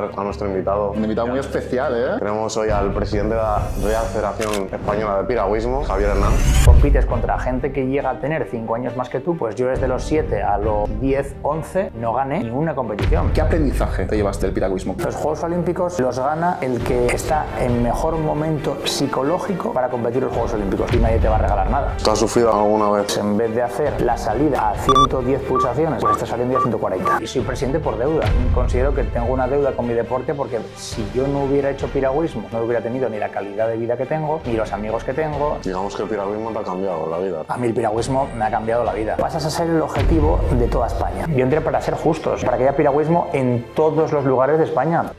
presentar a nuestro invitado. Un invitado muy especial, ¿eh? Tenemos hoy al presidente de la Real Federación Española de Piragüismo, Javier Hernández. Compites contra gente que llega a tener 5 años más que tú, pues yo desde los 7 a los 10, 11 no gané ninguna competición. ¿Qué aprendizaje te llevaste del piragüismo? Los Juegos Olímpicos los gana el que está en mejor momento psicológico para competir en los Juegos Olímpicos y nadie te va a regalar nada. ¿Tú has sufrido alguna vez? En vez de hacer la salida a 110 pulsaciones, pues estás saliendo ya a 140. Y soy presidente por deuda. Considero que tengo una deuda con mi deporte porque si yo no hubiera hecho piragüismo, no hubiera tenido ni la calidad de vida que tengo, ni los amigos que tengo. Digamos que el piragüismo te ha cambiado la vida. A mí el piragüismo me ha cambiado la vida. Pasas a ser el objetivo de toda España. Yo entré para ser justos, para que haya piragüismo en todos los lugares de España.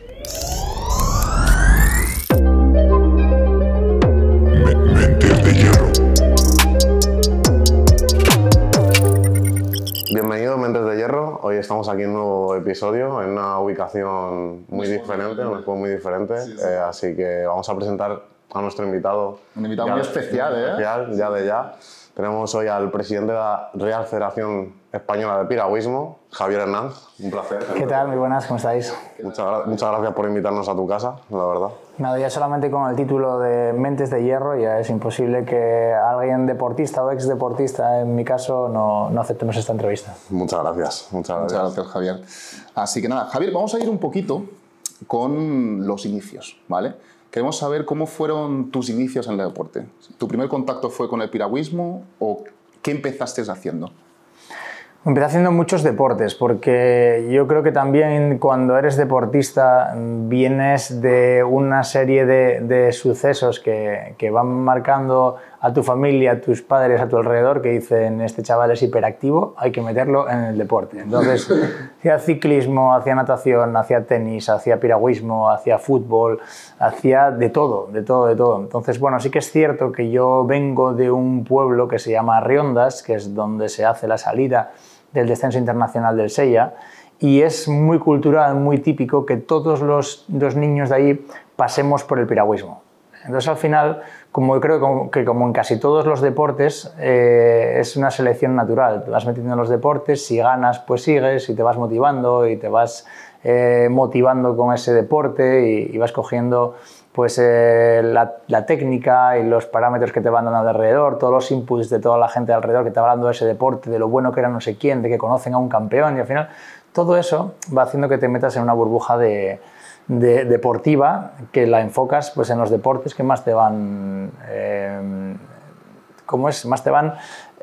Hoy estamos aquí en un nuevo episodio, en una ubicación muy diferente, un juego muy diferente. Eh, así que vamos a presentar a nuestro invitado. Un invitado muy especial, ¿eh? especial, ya de ya. Tenemos hoy al presidente de la Real Federación Española de Piragüismo, Javier Hernández. Un placer. ¿Qué tal? Muy buenas, ¿cómo estáis? Muchas, gra- muchas gracias por invitarnos a tu casa, la verdad. Nada, ya solamente con el título de Mentes de Hierro ya es imposible que alguien deportista o ex deportista, en mi caso, no, no aceptemos esta entrevista. Muchas gracias, muchas gracias. Muchas gracias, Javier. Así que nada, Javier, vamos a ir un poquito con los inicios, ¿vale? Queremos saber cómo fueron tus inicios en el deporte. ¿Tu primer contacto fue con el piragüismo o qué empezaste haciendo? Empecé haciendo muchos deportes porque yo creo que también cuando eres deportista vienes de una serie de, de sucesos que, que van marcando a tu familia, a tus padres a tu alrededor que dicen este chaval es hiperactivo, hay que meterlo en el deporte. Entonces hacía ciclismo, hacía natación, hacía tenis, hacía piragüismo, hacía fútbol, hacía de todo, de todo, de todo. Entonces bueno, sí que es cierto que yo vengo de un pueblo que se llama Riondas, que es donde se hace la salida del descenso internacional del Sella y es muy cultural, muy típico que todos los, los niños de ahí pasemos por el piragüismo. Entonces al final, como creo que como en casi todos los deportes, eh, es una selección natural. Te vas metiendo en los deportes, si ganas, pues sigues y te vas motivando y te vas eh, motivando con ese deporte y, vas cogiendo pues eh, la, técnica y los parámetros que te van dando de alrededor, todos los inputs de toda la gente de alrededor que te va hablando de ese deporte, de lo bueno que era no sé quién, de que conocen a un campeón y al final todo eso va haciendo que te metas en una burbuja de, de- deportiva que la enfocas pues en los deportes que más te van eh, ¿cómo es? Más te van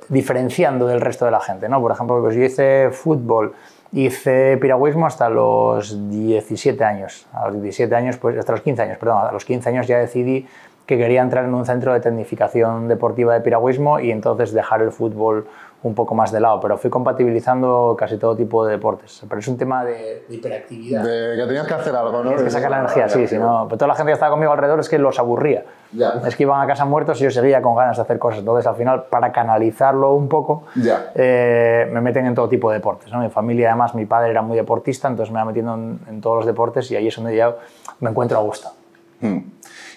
diferenciando del resto de la gente, ¿no? Por ejemplo, pues yo hice fútbol, hice piragüismo hasta los 17 años. A los 17 años, pues hasta los 15 años, perdón, a los 15 años ya decidí que quería entrar en un centro de tecnificación deportiva de piragüismo y entonces dejar el fútbol un poco más de lado, pero fui compatibilizando casi todo tipo de deportes. Pero es un tema de, de hiperactividad. De que tenías que hacer algo, ¿no? Tienes que sacar la energía, sí, no, pero toda la gente que estaba conmigo alrededor es que los aburría. Ya. Es que iban a casa muertos y yo seguía con ganas de hacer cosas. Entonces, al final, para canalizarlo un poco, Ya. eh, me meten en todo tipo de deportes. ¿no? Mi familia, además, mi padre era muy deportista, entonces me va metiendo en, en todos los deportes y ahí es donde ya me encuentro a gusto. Mm.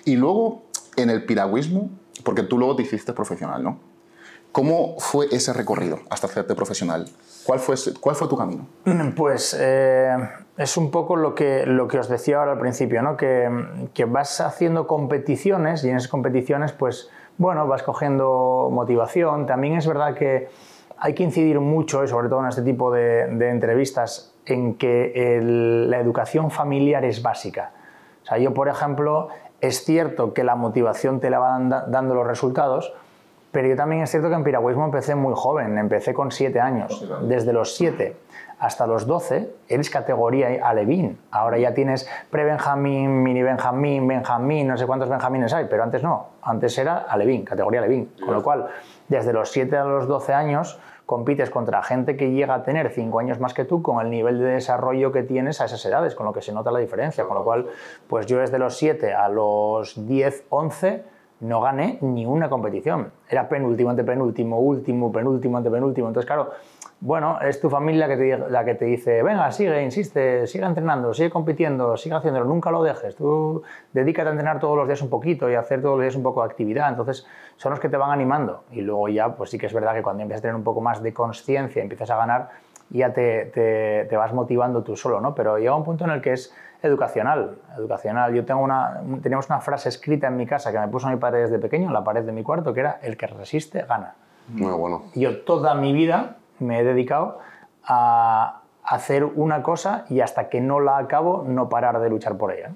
Y luego, en el piragüismo, porque tú luego te hiciste profesional, ¿no? ¿Cómo fue ese recorrido hasta hacerte profesional? ¿Cuál fue, cuál fue tu camino? Pues eh, es un poco lo que, lo que os decía ahora al principio, ¿no? que, que vas haciendo competiciones y en esas competiciones, pues bueno, vas cogiendo motivación. También es verdad que hay que incidir mucho, y sobre todo en este tipo de, entrevistas, en que la educación familiar es básica. O sea, yo, por ejemplo, es cierto que la motivación te la van da- dando los resultados, pero yo también es cierto que en piragüismo empecé muy joven, empecé con 7 años. Desde los 7 hasta los 12 eres categoría alevín. Ahora ya tienes pre-benjamín, mini-benjamín, benjamín, no sé cuántos benjamines hay, pero antes no. Antes era alevín, categoría alevín. Con lo cual, desde los 7 a los 12 años compites contra gente que llega a tener 5 años más que tú con el nivel de desarrollo que tienes a esas edades, con lo que se nota la diferencia. Con lo cual, pues yo desde los 7 a los 10, 11 no gané ni una competición. Era penúltimo, antepenúltimo, último, penúltimo, antepenúltimo. Entonces, claro, bueno, es tu familia que te, la que te dice, venga, sigue, insiste, sigue entrenando, sigue compitiendo, sigue haciéndolo, nunca lo dejes. Tú dedícate a entrenar todos los días un poquito y a hacer todos los días un poco de actividad. Entonces, son los que te van animando. Y luego ya, pues sí que es verdad que cuando empiezas a tener un poco más de conciencia, empiezas a ganar, ya te, te, te vas motivando tú solo, ¿no? Pero llega un punto en el que es, educacional. educacional. Yo tengo una, teníamos una frase escrita en mi casa que me puso mi padre desde pequeño en la pared de mi cuarto, que era, el que resiste, gana. Muy bueno. Yo toda mi vida me he dedicado a hacer una cosa y hasta que no la acabo, no parar de luchar por ella.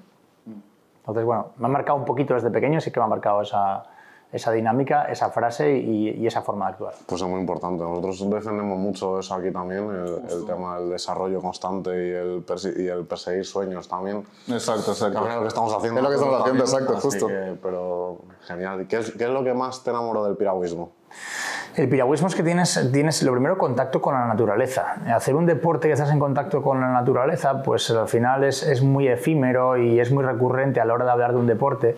Entonces, bueno, me ha marcado un poquito desde pequeño, sí que me ha marcado esa, esa dinámica, esa frase y, y esa forma de actuar. Pues es muy importante. Nosotros defendemos mucho eso aquí también, el, el tema del desarrollo constante y el, y el perseguir sueños también. Exacto, Que exacto. final es lo que estamos haciendo. Es lo que estamos haciendo, también, exacto, así justo. que- pero genial. ¿Qué es, ¿Qué es lo que más te enamoró del piragüismo? El piragüismo es que tienes, tienes lo primero contacto con la naturaleza. Hacer un deporte que estás en contacto con la naturaleza, pues al final es, es muy efímero y es muy recurrente a la hora de hablar de un deporte.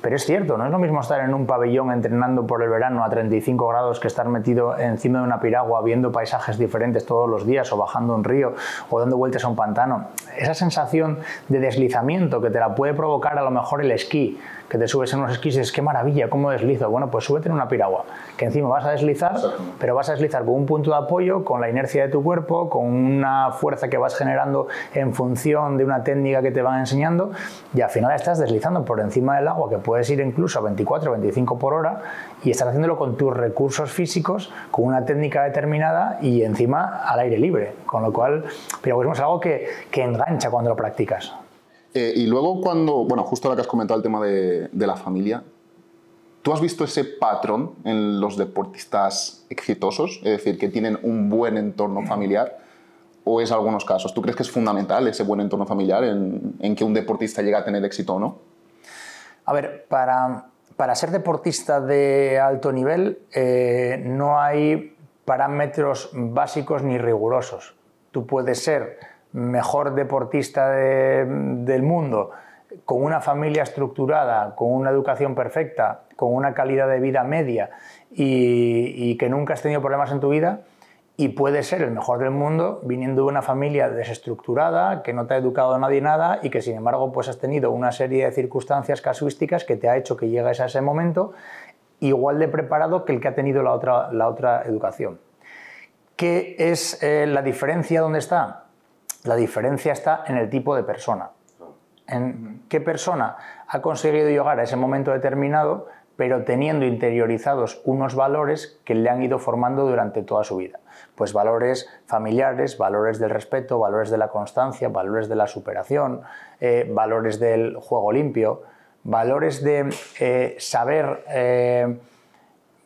Pero es cierto, no es lo mismo estar en un pabellón entrenando por el verano a 35 grados que estar metido encima de una piragua viendo paisajes diferentes todos los días o bajando un río o dando vueltas a un pantano. Esa sensación de deslizamiento que te la puede provocar a lo mejor el esquí, que te subes en unos esquís y dices, qué maravilla, cómo deslizo. Bueno, pues súbete en una piragua, que encima vas a deslizar, pero vas a deslizar con un punto de apoyo, con la inercia de tu cuerpo, con una fuerza que vas generando en función de una técnica que te van enseñando, y al final estás deslizando por encima del agua, que puedes ir incluso a 24 o 25 por hora, y estás haciéndolo con tus recursos físicos, con una técnica determinada y encima al aire libre. Con lo cual, piragüismo es algo que, que engancha cuando lo practicas. Eh, y luego cuando, bueno, justo ahora que has comentado el tema de, de la familia, ¿tú has visto ese patrón en los deportistas exitosos? Es decir, que tienen un buen entorno familiar. ¿O es algunos casos? ¿Tú crees que es fundamental ese buen entorno familiar en, en que un deportista llegue a tener éxito o no? A ver, para, para ser deportista de alto nivel eh, no hay parámetros básicos ni rigurosos. Tú puedes ser mejor deportista de- del mundo con una familia estructurada, con una educación perfecta, con una calidad de vida media y que nunca has tenido problemas en tu vida, y puede ser el mejor del mundo viniendo de una familia desestructurada, que no te ha educado nadie nada y que sin embargo pues has tenido una serie de circunstancias casuísticas que te ha hecho que llegues a ese momento igual de preparado que el que ha tenido la otra, la otra educación. ¿Qué es eh, la diferencia dónde está? La diferencia está en el tipo de persona. En qué persona ha conseguido llegar a ese momento determinado, pero teniendo interiorizados unos valores que le han ido formando durante toda su vida. Pues valores familiares, valores del respeto, valores de la constancia, valores de la superación, eh, valores del juego limpio, valores de eh, saber eh,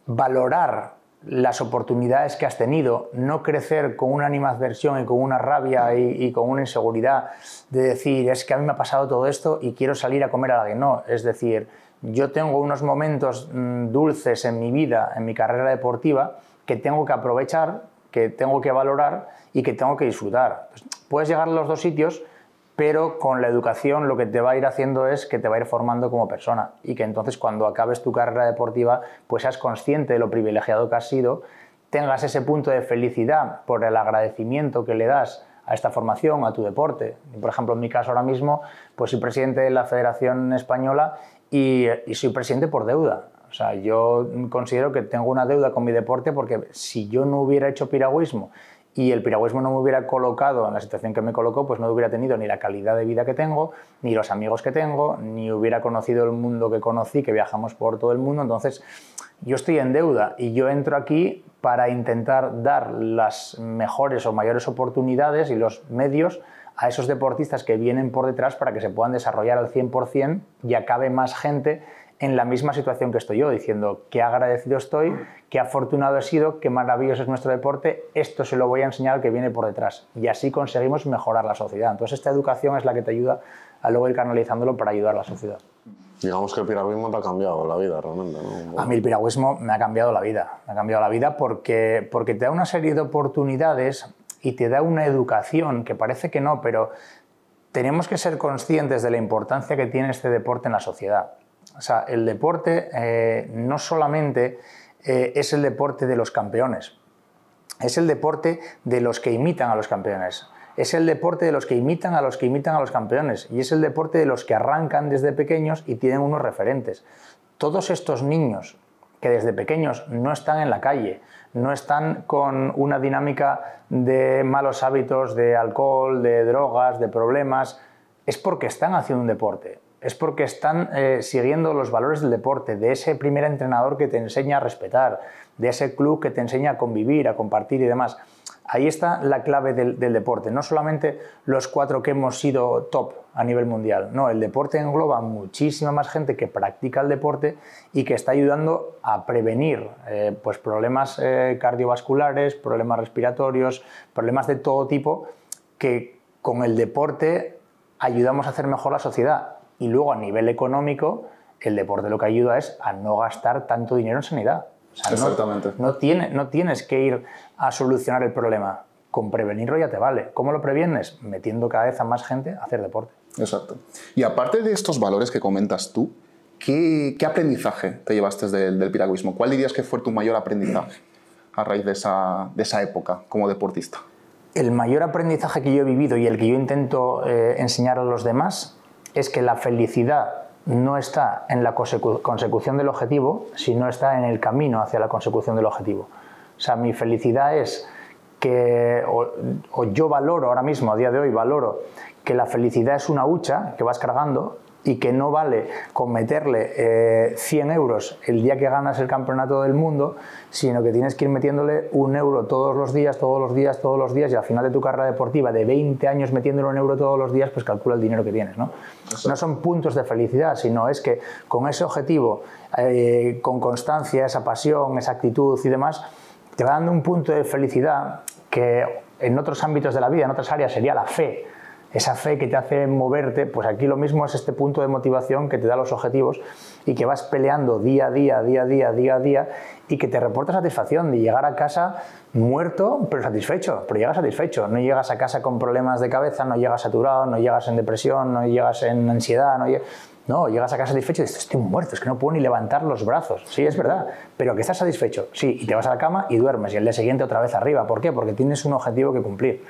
valorar las oportunidades que has tenido, no crecer con una animadversión y con una rabia y, con una inseguridad de decir, es que a mí me ha pasado todo esto y quiero salir a comer a alguien. No, es decir, yo tengo unos momentos mm, dulces en mi vida, en mi carrera deportiva, que tengo que aprovechar, que tengo que valorar y que tengo que disfrutar. Pues, puedes llegar a los dos sitios, pero con la educación lo que te va a ir haciendo es que te va a ir formando como persona y que entonces cuando acabes tu carrera deportiva pues seas consciente de lo privilegiado que has sido, tengas ese punto de felicidad por el agradecimiento que le das a esta formación, a tu deporte. Por ejemplo, en mi caso ahora mismo, pues soy presidente de la Federación Española y, y soy presidente por deuda. O sea, yo considero que tengo una deuda con mi deporte porque si yo no hubiera hecho piragüismo y el piragüismo no me hubiera colocado en la situación que me colocó, pues no hubiera tenido ni la calidad de vida que tengo, ni los amigos que tengo, ni hubiera conocido el mundo que conocí, que viajamos por todo el mundo. Entonces, yo estoy en deuda y yo entro aquí para intentar dar las mejores o mayores oportunidades y los medios a esos deportistas que vienen por detrás para que se puedan desarrollar al 100% y acabe más gente en la misma situación que estoy yo, diciendo qué agradecido estoy, qué afortunado he sido, qué maravilloso es nuestro deporte, esto se lo voy a enseñar al que viene por detrás. Y así conseguimos mejorar la sociedad. Entonces esta educación es la que te ayuda a luego ir canalizándolo para ayudar a la sociedad. Digamos que el piragüismo te ha cambiado la vida realmente, ¿no? A mí el piragüismo me ha cambiado la vida. Me ha cambiado la vida porque, porque te da una serie de oportunidades y te da una educación que parece que no, pero tenemos que ser conscientes de la importancia que tiene este deporte en la sociedad. O sea, el deporte eh, no solamente eh, es el deporte de los campeones, es el deporte de los que imitan a los campeones. Es el deporte de los que imitan a los que imitan a los campeones. Y es el deporte de los que arrancan desde pequeños y tienen unos referentes. Todos estos niños que desde pequeños no están en la calle, no están con una dinámica de malos hábitos, de alcohol, de drogas, de problemas, es porque están haciendo un deporte, es porque están eh, siguiendo los valores del deporte, de ese primer entrenador que te enseña a respetar, de ese club que te enseña a convivir, a compartir y demás. Ahí está la clave del, deporte, no solamente los cuatro que hemos sido top a nivel mundial, no, el deporte engloba muchísima más gente que practica el deporte y que está ayudando a prevenir eh, pues problemas eh, cardiovasculares, problemas respiratorios, problemas de todo tipo que con el deporte ayudamos a hacer mejor la sociedad y luego a nivel económico el deporte lo que ayuda es a no gastar tanto dinero en sanidad. O sea, Exactamente. No, no, tiene, no tienes que ir a solucionar el problema. Con prevenirlo ya te vale. ¿Cómo lo previenes? Metiendo cada vez a más gente a hacer deporte. Exacto. Y aparte de estos valores que comentas tú, ¿qué, qué aprendizaje te llevaste del, del, piragüismo? ¿Cuál dirías que fue tu mayor aprendizaje a raíz de esa, de esa época como deportista? El mayor aprendizaje que yo he vivido y el que yo intento eh, enseñar a los demás es que la felicidad no está en la consecución del objetivo, sino está en el camino hacia la consecución del objetivo. O sea, mi felicidad es que, o, o, yo valoro ahora mismo, a día de hoy, valoro que la felicidad es una hucha que vas cargando y que no vale con meterle eh, 100 euros el día que ganas el campeonato del mundo, sino que tienes que ir metiéndole un euro todos los días, todos los días, todos los días, y al final de tu carrera deportiva de 20 años metiéndole un euro todos los días, pues calcula el dinero que tienes. No, no son puntos de felicidad, sino es que con ese objetivo, eh, con constancia, esa pasión, esa actitud y demás, te va dando un punto de felicidad que en otros ámbitos de la vida, en otras áreas, sería la fe esa fe que te hace moverte, pues aquí lo mismo es este punto de motivación que te da los objetivos y que vas peleando día a día, día a día, día a día y que te reporta satisfacción de llegar a casa muerto pero satisfecho, pero llegas satisfecho, no llegas a casa con problemas de cabeza, no llegas saturado, no llegas en depresión, no llegas en ansiedad, no llegas... A casa satisfecho y dices, estoy muerto, es que no puedo ni levantar los brazos. Sí, es verdad, pero que estás satisfecho. Sí, y te vas a la cama y duermes y el día siguiente otra vez arriba. ¿Por qué? Porque tienes un objetivo que cumplir.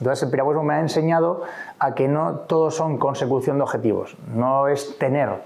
Entonces el piragüismo me ha enseñado a que no todos son consecución de objetivos, no es tener,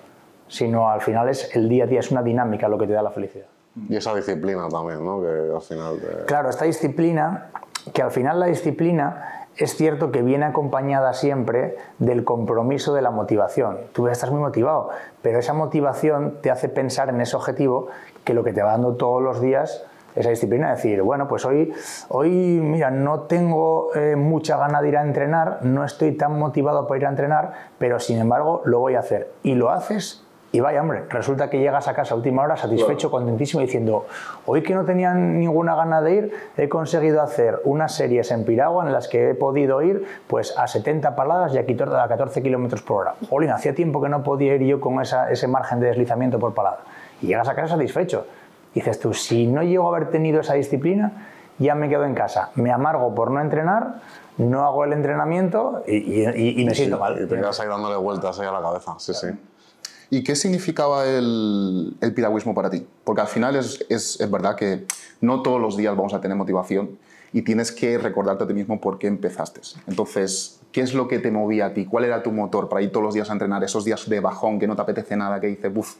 sino al final es el día a día, es una dinámica lo que te da la felicidad. Y esa disciplina también, ¿no? Que al final... Te... Claro, esta disciplina, que al final la disciplina es cierto que viene acompañada siempre del compromiso de la motivación. Tú estás muy motivado, pero esa motivación te hace pensar en ese objetivo que lo que te va dando todos los días esa disciplina, decir, bueno, pues hoy, hoy mira, no tengo eh, mucha gana de ir a entrenar, no estoy tan motivado para ir a entrenar, pero sin embargo lo voy a hacer. Y lo haces y vaya, hombre, resulta que llegas a casa a última hora satisfecho, claro. contentísimo, diciendo, hoy que no tenía ninguna gana de ir, he conseguido hacer unas series en piragua en las que he podido ir pues a 70 paladas y a 14 kilómetros por hora. Jolín, hacía tiempo que no podía ir yo con esa, ese margen de deslizamiento por palada. Y llegas a casa satisfecho. Dices tú, si no llego a haber tenido esa disciplina, ya me quedo en casa. Me amargo por no entrenar, no hago el entrenamiento y, y, y me siento sí, mal. Y te quedas ahí dándole vueltas ahí a la cabeza. Sí, sí. ¿Y qué significaba el, el piragüismo para ti? Porque al final es, es, es, verdad que no todos los días vamos a tener motivación y tienes que recordarte a ti mismo por qué empezaste. Entonces, ¿qué es lo que te movía a ti? ¿Cuál era tu motor para ir todos los días a entrenar? Esos días de bajón que no te apetece nada, que dices, buf,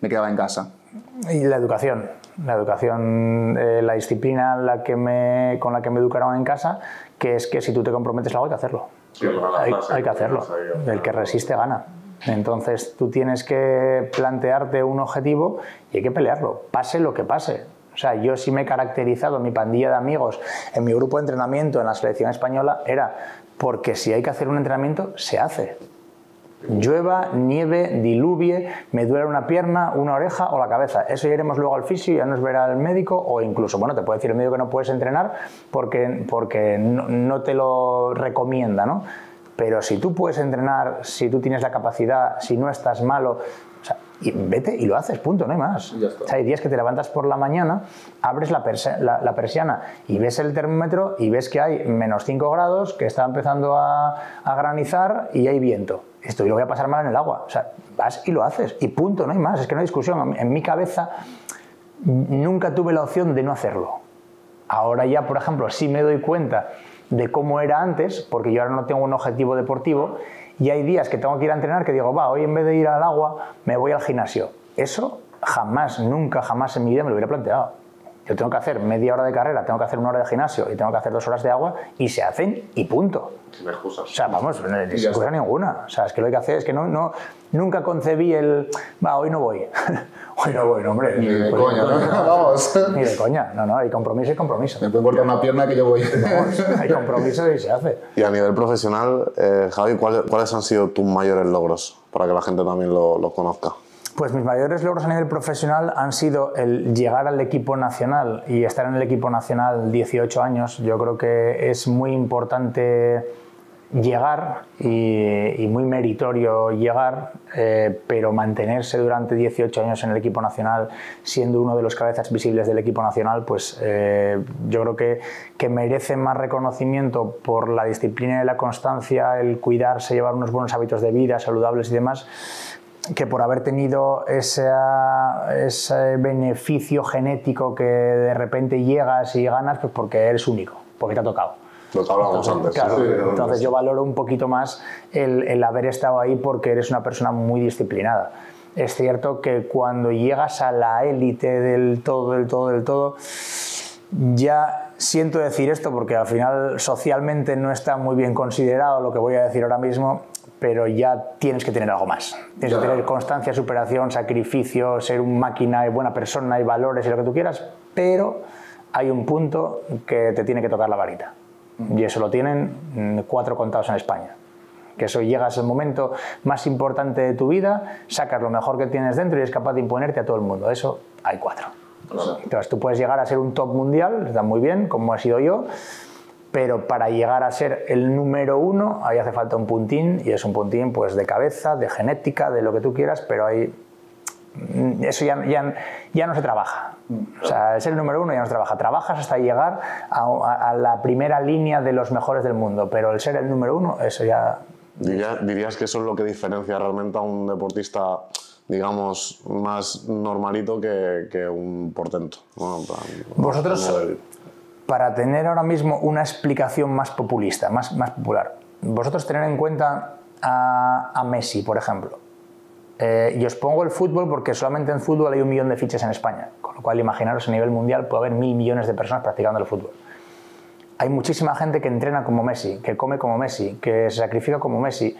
me quedaba en casa. Y la educación, la educación, eh, la disciplina la que me, con la que me educaron en casa, que es que si tú te comprometes algo hay que hacerlo. Sí, hay, hay, que hacerlo. El que resiste gana. Entonces tú tienes que plantearte un objetivo y hay que pelearlo, pase lo que pase. O sea, yo sí me he caracterizado, mi pandilla de amigos, en mi grupo de entrenamiento en la selección española, era porque si hay que hacer un entrenamiento, se hace llueva, nieve, diluvie, me duele una pierna, una oreja o la cabeza. Eso ya iremos luego al fisio, ya nos verá el médico o incluso, bueno, te puede decir el médico que no puedes entrenar porque, porque no, no te lo recomienda, ¿no? Pero si tú puedes entrenar, si tú tienes la capacidad, si no estás malo, o sea, y vete y lo haces, punto, no hay más. O sea, hay días que te levantas por la mañana, abres la, la, la, persiana y ves el termómetro y ves que hay menos 5 grados, que está empezando a, a granizar y hay viento esto yo lo voy a pasar mal en el agua. O sea, vas y lo haces y punto, no hay más, es que no hay discusión. En mi cabeza nunca tuve la opción de no hacerlo. Ahora ya, por ejemplo, sí me doy cuenta de cómo era antes, porque yo ahora no tengo un objetivo deportivo y hay días que tengo que ir a entrenar que digo, va, hoy en vez de ir al agua me voy al gimnasio. Eso jamás, nunca, jamás en mi vida me lo hubiera planteado. Yo tengo que hacer media hora de carrera, tengo que hacer una hora de gimnasio y tengo que hacer dos horas de agua y se hacen y punto. Sin excusas. O sea, vamos, no hay excusa ninguna. O sea, es que lo que hay que hacer es que no, no, nunca concebí el, va, hoy no voy. hoy no voy, no, hombre. Ni de Pues, coña, ¿no? Vamos. Ni de coña, no, no, hay compromiso y compromiso. Me pueden cortar una pierna que yo voy. Vamos, hay compromiso y se hace. Y a nivel profesional, eh, Javi, ¿cuáles, cuáles han sido tus mayores logros? Para que la gente también lo, lo conozca. Pues mis mayores logros a nivel profesional han sido el llegar al equipo nacional y estar en el equipo nacional 18 años. Yo creo que es muy importante llegar y, muy meritorio llegar, eh, pero mantenerse durante 18 años en el equipo nacional siendo uno de los cabezas visibles del equipo nacional, pues eh, yo creo que, que merece más reconocimiento por la disciplina y la constancia, el cuidarse, llevar unos buenos hábitos de vida saludables y demás, que por haber tenido esa- ese beneficio genético que de repente llegas y ganas, pues porque eres único, porque te ha tocado. Lo que hablábamos antes. Claro, Sí, entonces yo valoro un poquito más el, el haber estado ahí porque eres una persona muy disciplinada. Es cierto que cuando llegas a la élite del todo, del todo, del todo, ya siento decir esto porque al final socialmente no está muy bien considerado lo que voy a decir ahora mismo, pero ya tienes que tener algo más. Tienes que tener constancia, superación, sacrificio, ser un máquina y buena persona y valores y lo que tú quieras, pero hay un punto que te tiene que tocar la varita. Y eso lo tienen mm, cuatro contados en España. Que eso llegas al momento más importante de tu vida, sacas lo mejor que tienes dentro y eres capaz de imponerte a todo el mundo. Eso hay cuatro. Entonces tú puedes llegar a ser un top mundial, está muy bien, como he sido yo, pero para llegar a ser el número uno ahí hace falta un puntín y es un puntín pues de cabeza, de genética, de lo que tú quieras, pero ahí mm, eso ya, ya, ya no se trabaja. O sea, ser el número uno ya no se trabaja. Trabajas hasta llegar a, a- a la primera línea de los mejores del mundo, pero el ser el número uno, eso ya... Diría- ¿Dirías que eso es lo que diferencia realmente a un deportista, digamos, más normalito que, que un portento? plan, Vosotros, para tener ahora mismo una explicación más populista, más, más popular, vosotros tener en cuenta a, a Messi, por ejemplo. Eh, y os pongo el fútbol porque solamente en fútbol hay un millón de fichas en España, con lo cual imaginaros a nivel mundial puede haber mil millones de personas practicando el fútbol. Hay muchísima gente que entrena como Messi, que come como Messi, que se sacrifica como Messi,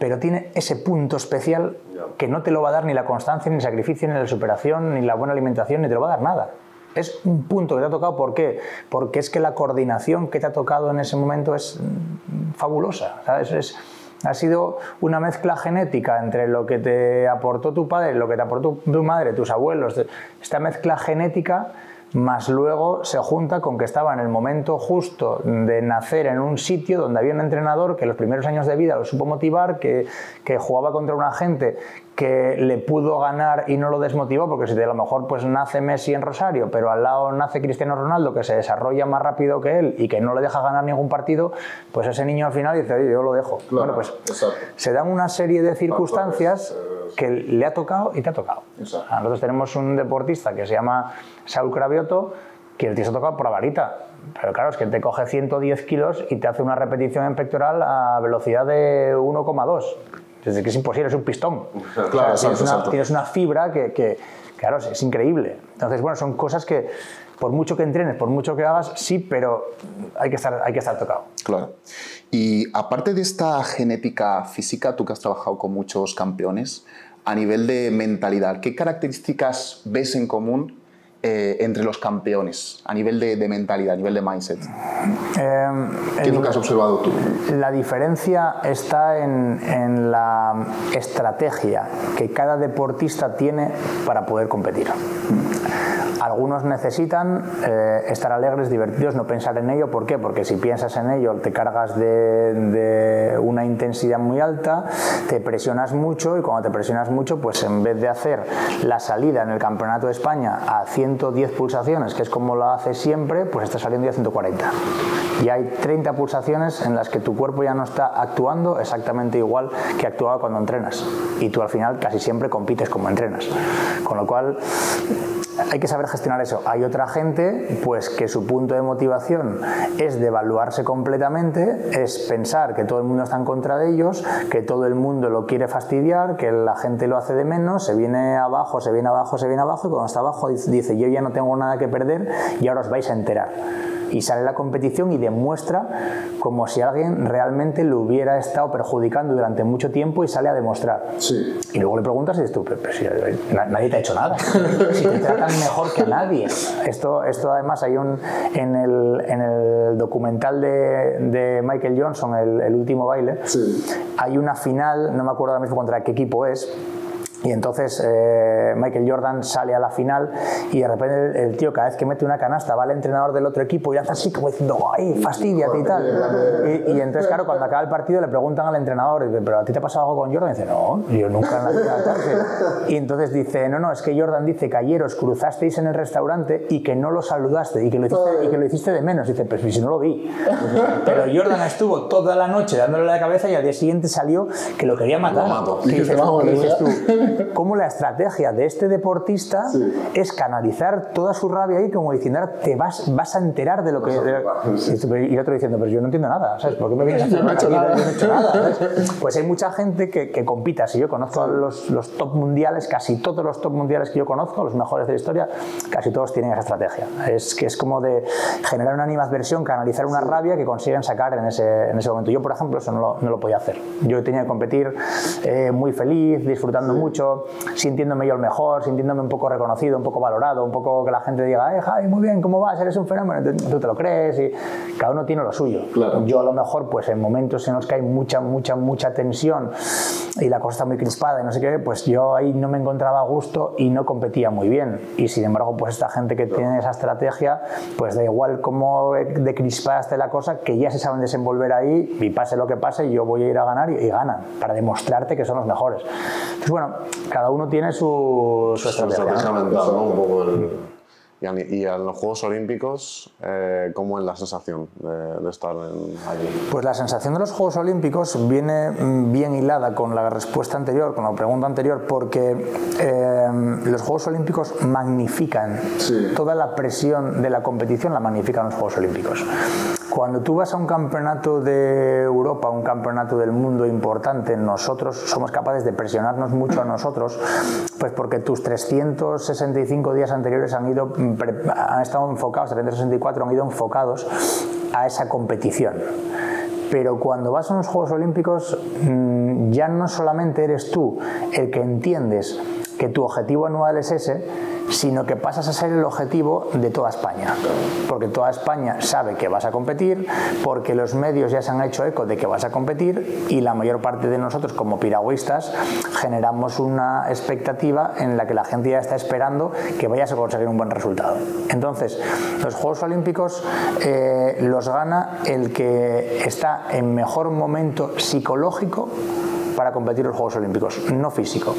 pero tiene ese punto especial que no te lo va a dar ni la constancia, ni el sacrificio, ni la superación, ni la buena alimentación, ni te lo va a dar nada. Es un punto que te ha tocado, ¿por qué? Porque es que la coordinación que te ha tocado en ese momento es mm, fabulosa. ¿sabes? Es, ha sido una mezcla genética entre lo que te aportó tu padre, lo que te aportó tu madre, tus abuelos. Esta mezcla genética más luego se junta con que estaba en el momento justo de nacer en un sitio donde había un entrenador que los primeros años de vida lo supo motivar, que, que jugaba contra una gente que le pudo ganar y no lo desmotivó, porque si de a lo mejor pues nace Messi en Rosario, pero al lado nace Cristiano Ronaldo que se desarrolla más rápido que él y que no le deja ganar ningún partido, pues ese niño al final dice, oye, yo lo dejo. bueno, pues exacto. se dan una serie de circunstancias que le ha tocado y te ha tocado. Exacto. A Nosotros tenemos un deportista que se llama Saúl Cravioto, que el tío se ha tocado por la varita. Pero claro, es que te coge 110 kilos y te hace una repetición en pectoral a velocidad de 1,2. Es decir, que es imposible, es un pistón. Claro, O sea, tienes, una, exacto. tienes una fibra que, que, claro, es, es increíble. Entonces, bueno, son cosas que por mucho que entrenes, por mucho que hagas, sí, pero hay que estar, hay que estar tocado. Claro. Y aparte de esta genética física, tú que has trabajado con muchos campeones, a nivel de mentalidad, ¿qué características ves en común eh, entre los campeones a nivel de, de mentalidad, a nivel de mindset? Eh, ¿Qué es lo que has observado tú? La diferencia está en, en la estrategia que cada deportista tiene para poder competir. Algunos necesitan eh, estar alegres, divertidos, no pensar en ello. ¿Por qué? Porque si piensas en ello te cargas de, una intensidad muy alta, te presionas mucho y cuando te presionas mucho, pues en vez de hacer la salida en el Campeonato de España a 110 pulsaciones, que es como lo hace siempre, pues estás saliendo ya a 140. Y hay 30 pulsaciones en las que tu cuerpo ya no está actuando exactamente igual que actuaba cuando entrenas. Y tú al final casi siempre compites como entrenas. Con lo cual hay que saber gestionar eso. Hay otra gente, pues que su punto de motivación es devaluarse completamente, es pensar que todo el mundo está en contra de ellos, que todo el mundo lo quiere fastidiar, que la gente lo hace de menos, se viene abajo, se viene abajo, se viene abajo, y cuando está abajo dice, yo ya no tengo nada que perder y ahora os vais a enterar y sale a la competición y demuestra como si alguien realmente lo hubiera estado perjudicando durante mucho tiempo y sale a demostrar. Sí. Y luego le preguntas y dices tú, pero, pero si na- nadie te ha hecho nada, si te tratan mejor que a nadie. Esto, esto además hay un, en, el, en el documental de, de Michael Johnson, el, el último baile, Sí. hay una final, no me acuerdo ahora mismo contra qué equipo es, y entonces eh, Michael Jordan sale a la final y de repente el, el tío cada vez que mete una canasta va al entrenador del otro equipo y hace así como diciendo, ¡ay, fastidiate y tal! Y, y entonces claro, cuando acaba el partido le preguntan al entrenador, ¿pero a ti te ha pasado algo con Jordan? Y dice, no, yo nunca en la vida tal". Y entonces dice, no, no, es que Jordan dice que ayer os cruzasteis en el restaurante y que no lo saludaste y que lo hiciste, y que lo hiciste de menos. Y dice, pues si no lo vi. Pero Jordan estuvo toda la noche dándole la cabeza y al día siguiente salió que lo quería matar. Lo mato. ¿Qué Y que dices, te vamos, qué dices ¿verdad? tú? Cómo la estrategia de este deportista es canalizar toda su rabia ahí como diciendo, "Ahora te vas, vas a enterar de lo que... de- Y otro diciendo, pero yo no entiendo nada, ¿sabes? ¿Por qué me vienes a hacer no he hecho nada. Yo no he hecho nada, ¿sabes? Pues hay mucha gente que, que compita. Si yo conozco a los, los top mundiales, casi todos los top mundiales que yo conozco, los mejores de la historia, casi todos tienen esa estrategia. Es que es como de generar una animadversión, canalizar una rabia que consiguen sacar en ese, en ese momento. Yo, por ejemplo, eso no lo, no lo podía hacer. Yo tenía que competir eh, muy feliz, disfrutando mucho, sintiéndome yo el mejor, sintiéndome un poco reconocido, un poco valorado, un poco que la gente diga, eh, Javi, muy bien, ¿cómo vas? Eres un fenómeno, tú, te lo crees y cada uno tiene lo suyo. Claro. Yo a lo mejor, pues en momentos en los que hay mucha, mucha, mucha tensión y la cosa está muy crispada y no sé qué, pues yo ahí no me encontraba a gusto y no competía muy bien. Y sin embargo, pues esta gente que tiene esa estrategia, pues da igual cómo de crispada esté la cosa, que ya se saben desenvolver ahí y pase lo que pase, yo voy a ir a ganar y, y ganan, para demostrarte que son los mejores. Entonces, bueno, cada uno tiene su, su Su estrategia. ¿no? mental, ¿no? Un poco el- Y, a y los Juegos Olímpicos, eh, ¿cómo es la sensación de, de estar en- allí? Pues la sensación de los Juegos Olímpicos viene mm, bien hilada con la respuesta anterior, con la pregunta anterior, porque eh, los Juegos Olímpicos magnifican Sí. toda la presión de la competición, la magnifican los Juegos Olímpicos. Cuando tú vas a un campeonato de Europa, un campeonato del mundo importante, nosotros somos capaces de presionarnos mucho a nosotros, pues porque tus 365 días anteriores han ido mm, han estado enfocados, 364 han ido enfocados a esa competición. Pero cuando vas a unos Juegos Olímpicos, mm, ya no solamente eres tú el que entiendes que tu objetivo anual es ese, sino que pasas a ser el objetivo de toda España. Porque toda España sabe que vas a competir, porque los medios ya se han hecho eco de que vas a competir y la mayor parte de nosotros como piragüistas generamos una expectativa en la que la gente ya está esperando que vayas a conseguir un buen resultado. Entonces, los Juegos Olímpicos eh, los gana el que está en mejor momento psicológico para competir los Juegos Olímpicos, no físico.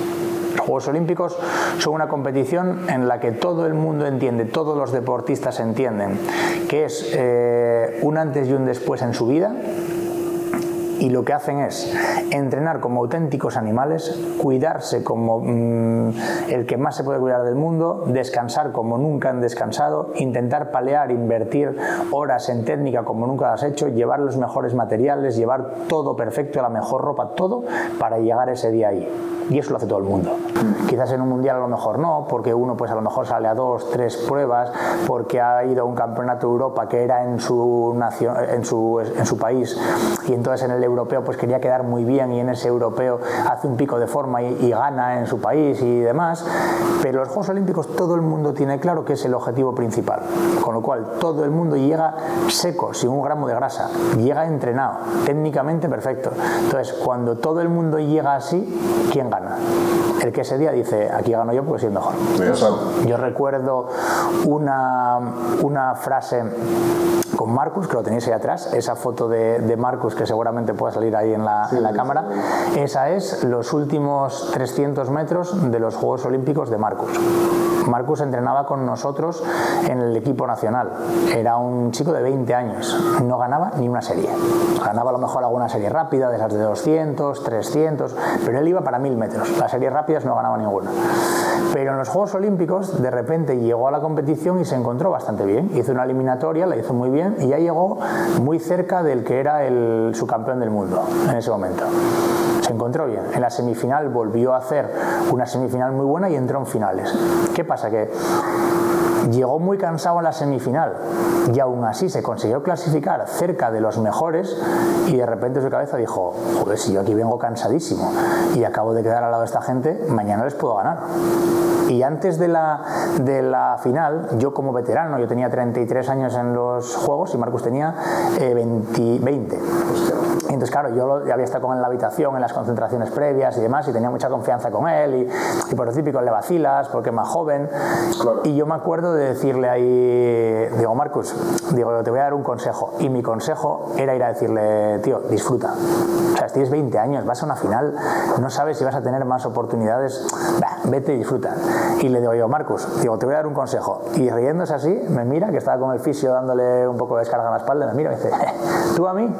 Los Juegos Olímpicos son una competición en la que todo el mundo entiende, todos los deportistas entienden que es eh, un antes y un después en su vida y lo que hacen es entrenar como auténticos animales, cuidarse como mm, el que más se puede cuidar del mundo, descansar como nunca han descansado, intentar palear, invertir horas en técnica como nunca lo has hecho, llevar los mejores materiales, llevar todo perfecto, la mejor ropa, todo para llegar ese día ahí. Y eso lo hace todo el mundo. Quizás en un mundial a lo mejor no, porque uno pues a lo mejor sale a dos, tres pruebas, porque ha ido a un campeonato de Europa que era en su, nación, en su, en su país, y entonces en el europeo pues quería quedar muy bien y en ese europeo hace un pico de forma y, y gana en su país y demás. Pero los Juegos Olímpicos todo el mundo tiene claro que es el objetivo principal, con lo cual todo el mundo llega seco, sin un gramo de grasa, llega entrenado, técnicamente perfecto. Entonces, cuando todo el mundo llega así, ¿quién gana? El que ese día dice, aquí gano yo porque soy mejor. Yo recuerdo una, una frase con Marcus, que lo tenéis ahí atrás, esa foto de, de Marcus que seguramente pueda salir ahí en la, en la cámara, esa es los últimos 300 metros de los Juegos Olímpicos de Marcus. Marcus entrenaba con nosotros en el equipo nacional. Era un chico de 20 años, no ganaba ni una serie. Ganaba a lo mejor alguna serie rápida, de las de 200, 300, pero él iba para 1000 metros. Las series rápidas no ganaba ninguna. Pero en los Juegos Olímpicos, de repente llegó a la competición y se encontró bastante bien. Hizo una eliminatoria, la hizo muy bien y ya llegó muy cerca del que era el, su campeón del mundo en ese momento. Se encontró bien. En la semifinal volvió a hacer una semifinal muy buena y entró en finales. ¿Qué pasa? Que llegó muy cansado en la semifinal y aún así se consiguió clasificar cerca de los mejores y de repente su cabeza dijo, joder, si yo aquí vengo cansadísimo y acabo de quedar al lado de esta gente, mañana les puedo ganar. Y antes de la, de la final, yo como veterano, yo tenía 33 años en los Juegos y Marcus tenía eh, 20, 20. Y entonces, claro, yo había estado con él en la habitación, en las concentraciones previas y demás, y tenía mucha confianza con él, y, y por lo típico le vacilas, porque es más joven. Y yo me acuerdo de decirle ahí, digo, Marcus, digo, te voy a dar un consejo. Y mi consejo era ir a decirle, tío, disfruta. O sea, tienes 20 años, vas a una final, no sabes si vas a tener más oportunidades, bah, vete y disfruta. Y le digo yo, Marcus, digo, te voy a dar un consejo. Y riéndose así, me mira, que estaba con el fisio dándole un poco de descarga en la espalda, me mira y me dice, ¿tú a mí?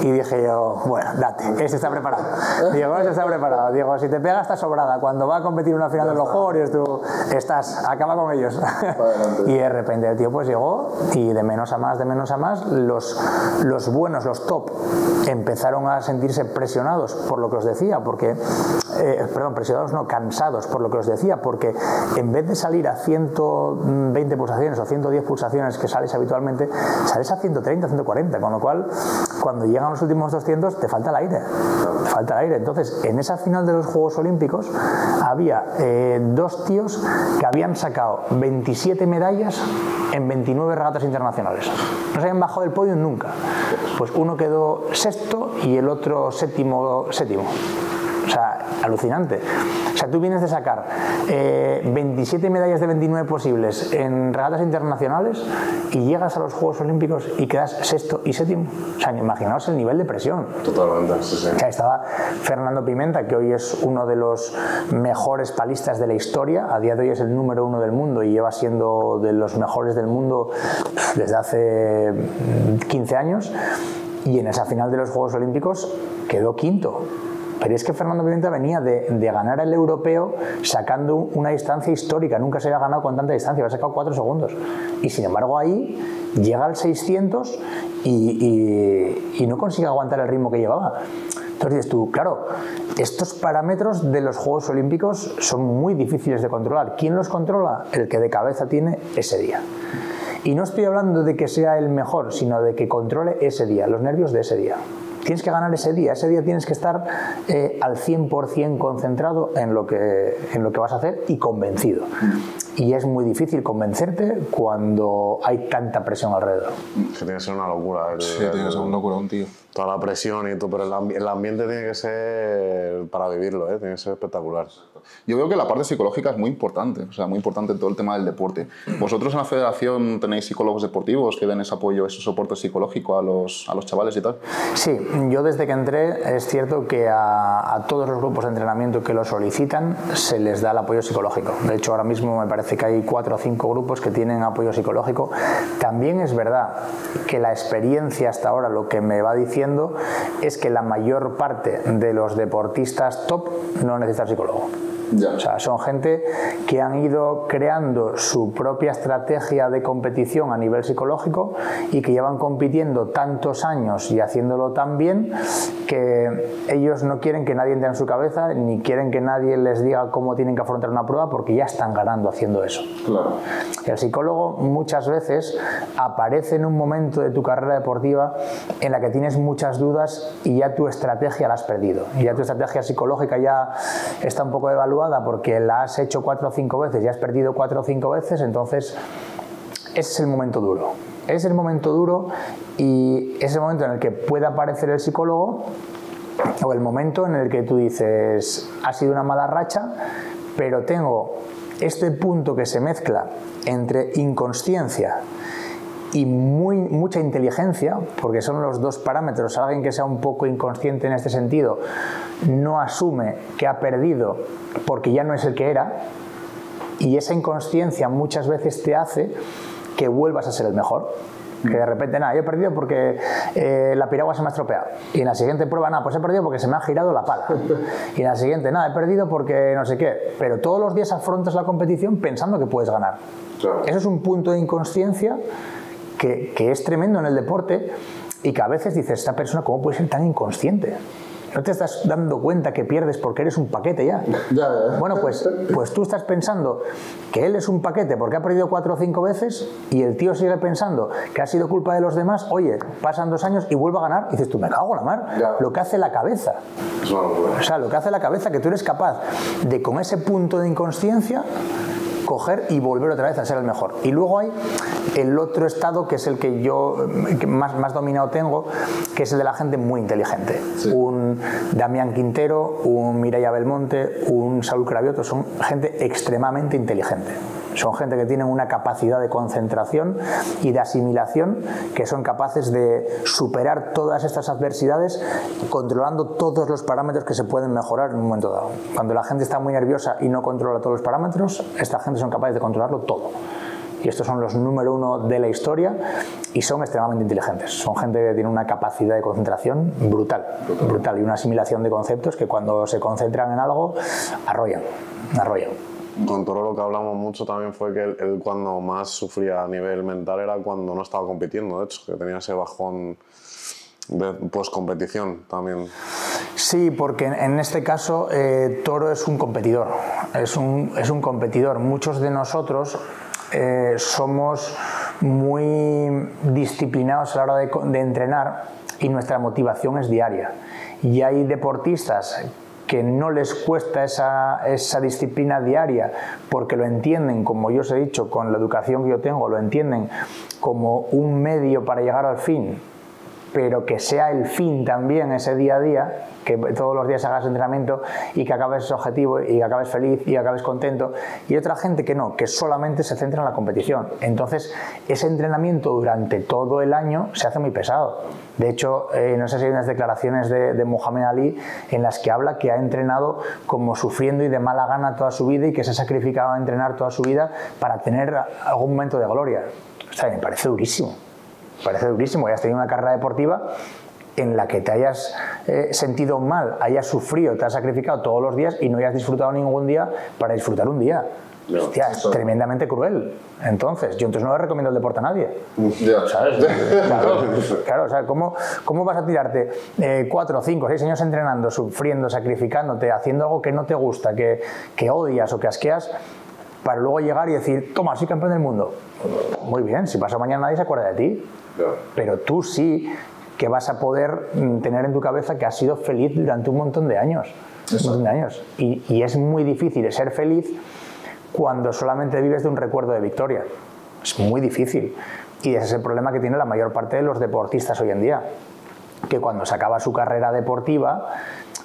Y dije yo, bueno, date, este está preparado. Digo, este está preparado. Digo, si te pega está sobrada. Cuando va a competir en una final de los Juegos, dices tú, estás, acaba con ellos. Y de repente el tío pues llegó y de menos a más, de menos a más, los, los buenos, los top, empezaron a sentirse presionados por lo que os decía, porque, eh, perdón, presionados no, cansados por lo que os decía, porque en vez de salir a 120 pulsaciones o 110 pulsaciones que sales habitualmente, sales a 130, 140, con lo cual cuando llegan los últimos 200 te falta el aire, falta el aire. Entonces, en esa final de los Juegos Olímpicos había eh, dos tíos que habían sacado 27 medallas en 29 regatas internacionales. No se habían bajado del podio nunca. Pues uno quedó sexto y el otro séptimo. séptimo. O sea, alucinante. O sea, tú vienes de sacar eh, 27 medallas de 29 posibles en regatas internacionales y llegas a los Juegos Olímpicos y quedas sexto y séptimo. O sea, imaginaos el nivel de presión. Totalmente, sí, sí. O sea, estaba Fernando Pimenta, que hoy es uno de los mejores palistas de la historia. A día de hoy es el número uno del mundo y lleva siendo de los mejores del mundo desde hace 15 años. Y en esa final de los Juegos Olímpicos quedó quinto. Pero es que Fernando Pimenta venía de, ganar el europeo sacando una distancia histórica. Nunca se había ganado con tanta distancia, había sacado 4 segundos. Y sin embargo ahí llega al 600 y, y- y no consigue aguantar el ritmo que llevaba. Entonces dices tú, claro, estos parámetros de los Juegos Olímpicos son muy difíciles de controlar. ¿Quién los controla? El que de cabeza tiene ese día. Y no estoy hablando de que sea el mejor, sino de que controle ese día, los nervios de ese día. Tienes que ganar ese día, ese día tienes que estar eh, al 100% concentrado en lo, que, en lo que vas a hacer y convencido. Y es muy difícil convencerte cuando hay tanta presión alrededor. Que tiene que ser una locura. el- Sí, tiene que ser un locura un tío. Toda la presión y todo, pero el, ambi- el ambiente tiene que ser para vivirlo, ¿eh? tiene que ser espectacular. Yo veo que la parte psicológica es muy importante, o sea, muy importante todo el tema del deporte. ¿Vosotros en la federación tenéis psicólogos deportivos que den ese apoyo, ese soporte psicológico a los, a los chavales y tal? Sí, yo desde que entré es cierto que a, a todos los grupos de entrenamiento que lo solicitan se les da el apoyo psicológico. De hecho, ahora mismo me parece que hay cuatro o cinco grupos que tienen apoyo psicológico. También es verdad que la experiencia hasta ahora lo que me va diciendo es que la mayor parte de los deportistas top no necesitan psicólogo. Ya. O sea, son gente que han ido creando su propia estrategia de competición a nivel psicológico y que llevan compitiendo tantos años y haciéndolo tan bien que ellos no quieren que nadie entre en su cabeza ni quieren que nadie les diga cómo tienen que afrontar una prueba porque ya están ganando haciendo eso. Claro. El psicólogo muchas veces aparece en un momento de tu carrera deportiva en la que tienes muchas dudas y ya tu estrategia la has perdido. Y ya tu estrategia psicológica ya está un poco porque la has hecho cuatro o cinco veces, ya has perdido cuatro o cinco veces, entonces ese es el momento duro. Es el momento duro y es el momento en el que puede aparecer el psicólogo o el momento en el que tú dices, ha sido una mala racha, pero tengo este punto que se mezcla entre inconsciencia y muy, mucha inteligencia, porque son los dos parámetros. Alguien que sea un poco inconsciente en este sentido no asume que ha perdido porque ya no es el que era, y esa inconsciencia muchas veces te hace que vuelvas a ser el mejor. Que de repente, nada, yo he perdido porque eh, la piragua se me ha estropeado. Y en la siguiente prueba, nada, pues he perdido porque se me ha girado la pala. Y en la siguiente, nada, he perdido porque no sé qué. Pero todos los días afrontas la competición pensando que puedes ganar. Claro. Eso es un punto de inconsciencia que, que es tremendo en el deporte y que a veces dices, esta persona, ¿cómo puede ser tan inconsciente? ¿No te estás dando cuenta que pierdes porque eres un paquete ya? Bueno, pues, pues tú estás pensando que él es un paquete porque ha perdido cuatro o cinco veces y el tío sigue pensando que ha sido culpa de los demás. Oye, pasan dos años y vuelve a ganar y dices tú, me cago en la mar. Ya. Lo que hace la cabeza. O sea, lo que hace la cabeza, que tú eres capaz de con ese punto de inconsciencia coger y volver otra vez a ser el mejor. Y luego hay el otro estado que es el que yo que más, más dominado tengo, que es el de la gente muy inteligente. Un Damián Quintero, un Mireia Belmonte, un Saúl Cravioto, son gente extremadamente inteligente. Son gente que tienen una capacidad de concentración y de asimilación que son capaces de superar todas estas adversidades controlando todos los parámetros que se pueden mejorar en un momento dado. Cuando la gente está muy nerviosa y no controla todos los parámetros, esta gente son capaces de controlarlo todo. Y estos son los número uno de la historia y son extremadamente inteligentes. Son gente que tiene una capacidad de concentración brutal, brutal y una asimilación de conceptos que cuando se concentran en algo arrollan, arrollan. Con Toro lo que hablamos mucho también fue que él, cuando más sufría a nivel mental era cuando no estaba compitiendo, de hecho, que tenía ese bajón de post-competición también. Sí, porque en- este caso eh, Toro es un competidor, es un, es un competidor. Muchos de nosotros eh, somos muy disciplinados a la hora de, de entrenar y nuestra motivación es diaria. Y hay deportistas que no les cuesta esa, esa disciplina diaria porque lo entienden, como yo os he dicho, con la educación que yo tengo, lo entienden como un medio para llegar al fin pero que sea el fin también ese día a día, que todos los días hagas entrenamiento y que acabes ese objetivo y que acabes feliz y acabes contento. Y otra gente que no, que solamente se centra en la competición. Entonces, ese entrenamiento durante todo el año se hace muy pesado. De hecho, eh, no sé si hay unas declaraciones de, de Mohamed Ali en las que habla que ha entrenado como sufriendo y de mala gana toda su vida y que se ha sacrificado a entrenar toda su vida para tener algún momento de gloria. O sea, me parece durísimo parece durísimo hayas tenido una carrera deportiva en la que te hayas eh, sentido mal, hayas sufrido, te has sacrificado todos los días y no hayas disfrutado ningún día para disfrutar un día. No, Hostia, es eso- tremendamente cruel. Entonces, yo entonces no le recomiendo el deporte a nadie. Ya. ¿Sabes? Claro, claro, o sea, ¿cómo, ¿cómo vas a tirarte eh, cuatro, cinco, seis años entrenando, sufriendo, sacrificándote, haciendo algo que no te gusta, que, que odias o que asqueas, para luego llegar y decir, toma, soy campeón del mundo? Muy bien, si pasa mañana nadie se acuerda de ti, pero tú sí que vas a poder mm, tener en tu cabeza que has sido feliz durante un montón de años. Un montón de años. Y, y es muy difícil ser feliz cuando solamente vives de un recuerdo de victoria. Es muy difícil. Y ese es el problema que tiene la mayor parte de los deportistas hoy en día. Que cuando se acaba su carrera deportiva,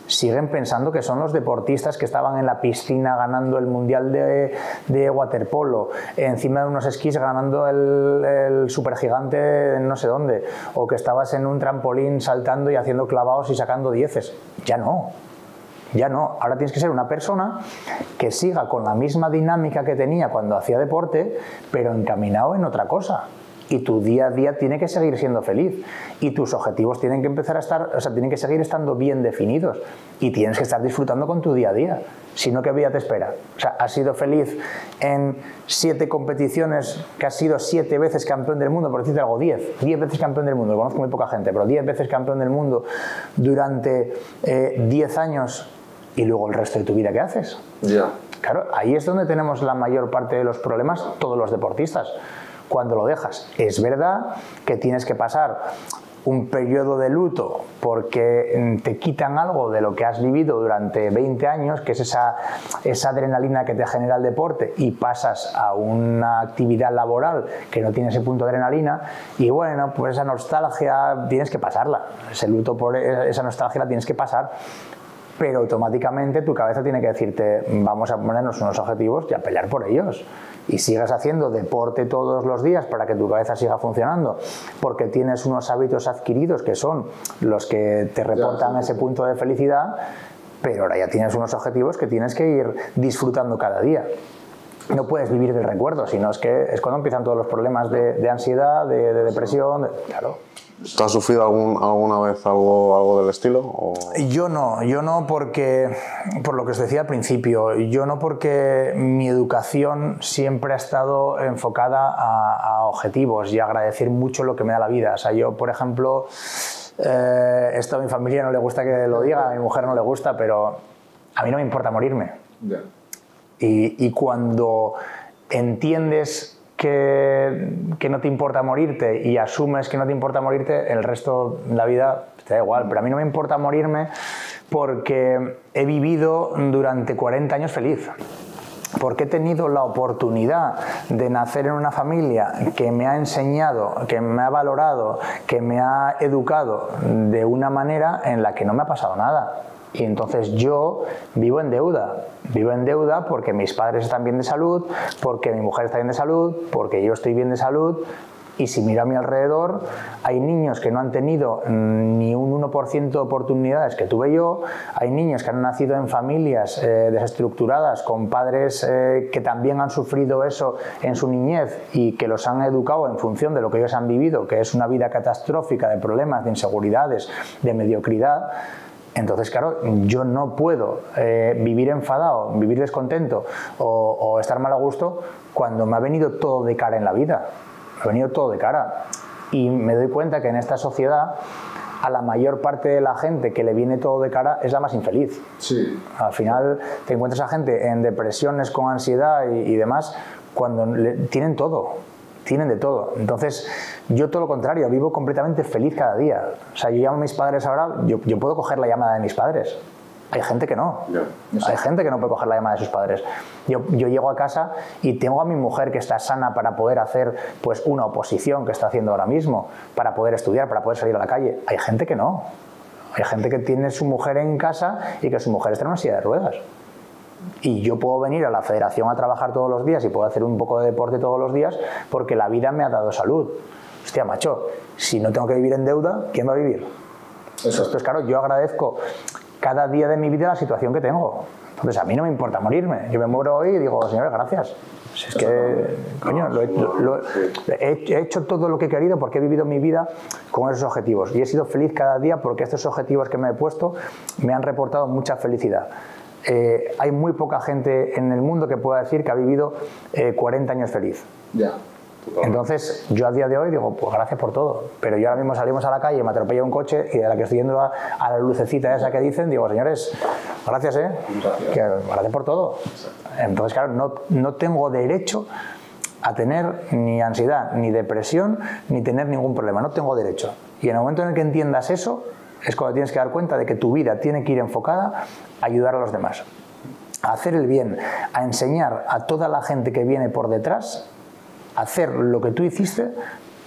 siguen pensando que son los deportistas que estaban en la piscina ganando el mundial de, waterpolo, encima de unos esquís ganando el, el supergigante no sé dónde, o que estabas en un trampolín saltando y haciendo clavados y sacando dieces. Ya no, ya no, ahora tienes que ser una persona que siga con la misma dinámica que tenía cuando hacía deporte, pero encaminado en otra cosa. Y tu día a día tiene que seguir siendo feliz. Y tus objetivos tienen que empezar a estar, o sea, tienen que seguir estando bien definidos. Y tienes que estar disfrutando con tu día a día. Si no, ¿qué vida te espera? O sea, has sido feliz en siete competiciones, que has sido siete veces campeón del mundo, por decirte algo, diez. Diez veces campeón del mundo, conozco muy poca gente, pero diez veces campeón del mundo durante eh, diez años y luego el resto de tu vida, ¿qué haces? Ya. Claro, ahí es donde tenemos la mayor parte de los problemas todos los deportistas. Cuando lo dejas, es verdad que tienes que pasar un periodo de luto porque mm, te quitan algo de lo que has vivido durante 20 años, que es esa, esa adrenalina que te genera el deporte, y pasas a una actividad laboral que no tiene ese punto de adrenalina, y bueno, pues esa nostalgia tienes que pasarla. Ese luto por esa nostalgia la tienes que pasar pero automáticamente tu cabeza tiene que decirte, vamos a ponernos unos objetivos y a pelear por ellos. Y sigas haciendo deporte todos los días para que tu cabeza siga funcionando, porque tienes unos hábitos adquiridos que son los que te reportan sí. ese punto de felicidad, pero ahora ya tienes unos objetivos que tienes que ir disfrutando cada día. No puedes vivir del recuerdo, sino es que es cuando empiezan todos los problemas de, de ansiedad, de, de depresión. de- claro. ¿Tú has sufrido algún- alguna vez algo, algo del estilo? o- Yo no, yo no porque, por lo que os decía al principio, yo no porque mi educación siempre ha estado enfocada a, a objetivos y a agradecer mucho lo que me da la vida. O sea, yo, por ejemplo, eh, esto a mi familia no le gusta que lo diga, a mi mujer no le gusta, pero a mí no me importa morirme. Y cuando entiendes que, que no te importa morirte y asumes que no te importa morirte, el resto de la vida te da igual. Pero a mí no me importa morirme porque he vivido durante 40 años feliz. Porque he tenido la oportunidad de nacer en una familia que me ha enseñado, que me ha valorado, que me ha educado de una manera en la que no me ha pasado nada. Y entonces yo vivo en deuda. Vivo en deuda porque mis padres están bien de salud, porque mi mujer está bien de salud, porque yo estoy bien de salud. Y si miro a mi alrededor, hay niños que no han tenido mm, ni un 1% de oportunidades que tuve yo, hay niños que han nacido en familias eh, desestructuradas, con padres eh, que también han sufrido eso en su niñez y que los han educado en función de lo que ellos han vivido, que es una vida catastrófica de problemas, de inseguridades, de mediocridad. Entonces, claro, yo no puedo eh, vivir enfadado, vivir descontento o, o estar mal a gusto cuando me ha venido todo de cara en la vida. Ha venido todo de cara. Y me doy cuenta que en esta sociedad a la mayor parte de la gente que le viene todo de cara es la más infeliz. Sí. Al final te encuentras a gente en depresiones con ansiedad y, y demás cuando le- tienen todo, tienen de todo. Entonces, yo todo lo contrario, vivo completamente feliz cada día. O sea, yo llamo a mis padres ahora, yo, yo puedo coger la llamada de mis padres. Hay gente que no. Hay gente que no puede coger la llamada de sus padres. Yo, yo llego a casa y tengo a mi mujer que está sana para poder hacer pues, una oposición que está haciendo ahora mismo, para poder estudiar, para poder salir a la calle. Hay gente que no. Hay gente que tiene su mujer en casa y que su mujer está en una silla de ruedas. Y yo puedo venir a la federación a trabajar todos los días y puedo hacer un poco de deporte todos los días porque la vida me ha dado salud. Hostia, macho, si no tengo que vivir en deuda, ¿quién va a vivir? Entonces, claro, yo agradezco cada día de mi vida la situación que tengo. Entonces, a mí no me importa morirme. Yo me muero hoy y digo, señores, gracias. Si es que, coño, lo he, lo- he hecho todo lo que he querido porque he vivido mi vida con esos objetivos. Y he sido feliz cada día porque estos objetivos que me he puesto me han reportado mucha felicidad. Eh, hay muy poca gente en el mundo que pueda decir que ha vivido eh, 40 años feliz. Ya. Entonces, yo a día de hoy digo, pues gracias por todo. Pero yo ahora mismo salimos a la calle, me atropella un coche y de la que estoy yendo a, a la lucecita esa que dicen, digo, señores, gracias, ¿eh? Gracias. Que, gracias por todo. Entonces, claro, no, no tengo derecho a tener ni ansiedad, ni depresión, ni tener ningún problema. No tengo derecho. Y en el momento en el que entiendas eso, es cuando tienes que dar cuenta de que tu vida tiene que ir enfocada a ayudar a los demás a hacer el bien, a enseñar a toda la gente que viene por detrás hacer lo que tú hiciste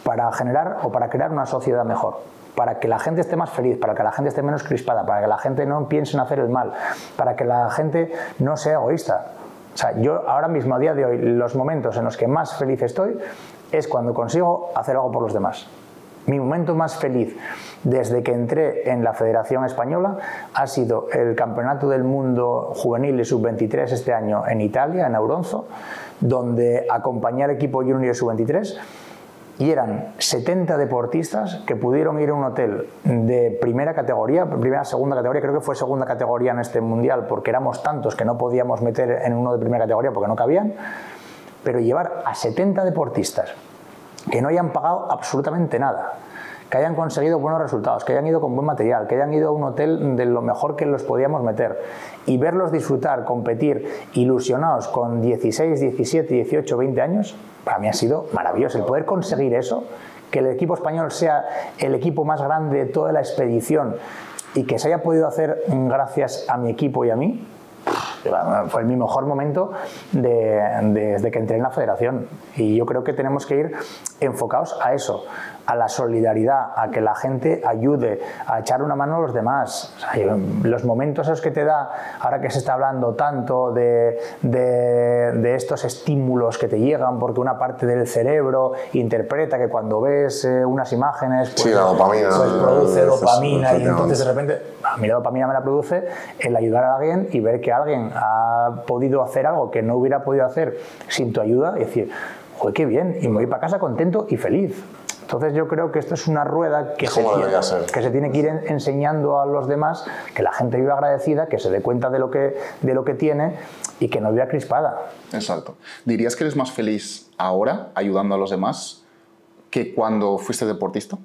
para generar o para crear una sociedad mejor. Para que la gente esté más feliz, para que la gente esté menos crispada, para que la gente no piense en hacer el mal, para que la gente no sea egoísta. O sea, yo ahora mismo, a día de hoy, los momentos en los que más feliz estoy es cuando consigo hacer algo por los demás. Mi momento más feliz desde que entré en la Federación Española ha sido el Campeonato del Mundo Juvenil y Sub-23 este año en Italia, en Auronzo, donde acompañé al equipo Junior Sub-23 y eran 70 deportistas que pudieron ir a un hotel de primera categoría, primera, segunda categoría, creo que fue segunda categoría en este mundial, porque éramos tantos que no podíamos meter en uno de primera categoría porque no cabían, pero llevar a 70 deportistas que no hayan pagado absolutamente nada, que hayan conseguido buenos resultados, que hayan ido con buen material, que hayan ido a un hotel de lo mejor que los podíamos meter y verlos disfrutar, competir, ilusionados con 16, 17, 18, 20 años, para mí ha sido maravilloso. El poder conseguir eso, que el equipo español sea el equipo más grande de toda la expedición y que se haya podido hacer gracias a mi equipo y a mí, fue mi mejor momento de- desde que entré en la federación. Y yo creo que tenemos que ir enfocados a eso, a la solidaridad, a que la gente ayude, a echar una mano a los demás. O sea, los momentos esos que te da, ahora que se está hablando tanto de, de- de estos estímulos que te llegan, porque una parte del cerebro interpreta que cuando ves eh, unas imágenes, pues, Sí, la dopamina, pues produce dopamina y entonces de repente a mí la dopamina me la produce el ayudar a alguien y ver que alguien ha podido hacer algo que no hubiera podido hacer sin tu ayuda y decir, joder, qué bien, y me voy para casa contento y feliz. Entonces yo creo que esto es una rueda que, se tiene, ser. que se tiene que ir en- enseñando a los demás, que la gente viva agradecida, que se dé cuenta de lo que, de lo que tiene y que no viva crispada. Exacto. ¿Dirías que eres más feliz ahora ayudando a los demás que cuando fuiste deportista?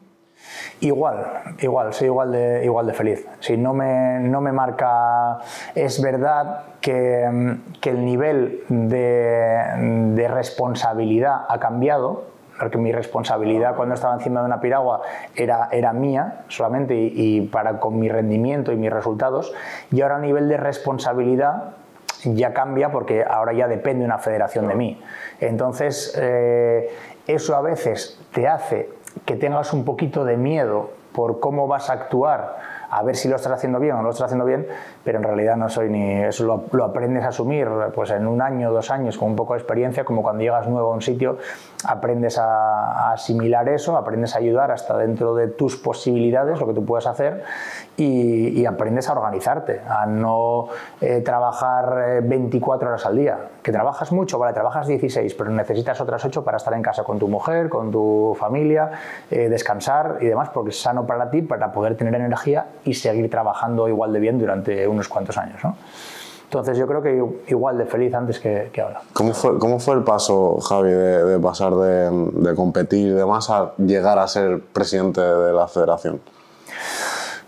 Igual, igual, soy igual de, igual de feliz. Si no me, no me marca. Es verdad que, que el nivel de, de responsabilidad ha cambiado, porque mi responsabilidad cuando estaba encima de una piragua era, era mía solamente y, para con mi rendimiento y mis resultados, y ahora el nivel de responsabilidad ya cambia porque ahora ya depende una federación de mí. Entonces, eh, eso a veces te hace que tengas un poquito de miedo por cómo vas a actuar, a ver si lo estás haciendo bien o no lo estás haciendo bien, pero en realidad no soy ni eso lo, aprendes a asumir pues en un año, dos años, con un poco de experiencia, como cuando llegas nuevo a un sitio, aprendes a, a asimilar eso, aprendes a ayudar hasta dentro de tus posibilidades, lo que tú puedes hacer, y, aprendes a organizarte, a no eh, trabajar eh, 24 horas al día. Que trabajas mucho, vale, trabajas 16, pero necesitas otras 8 para estar en casa con tu mujer, con tu familia, eh, descansar y demás, porque es sano para ti, para poder tener energía y seguir trabajando igual de bien durante unos cuantos años. ¿no? Entonces yo creo que igual de feliz antes que, ahora. ¿Cómo fue, ¿Cómo fue el paso, Javi, de, pasar de competir y demás a llegar a ser presidente de la federación?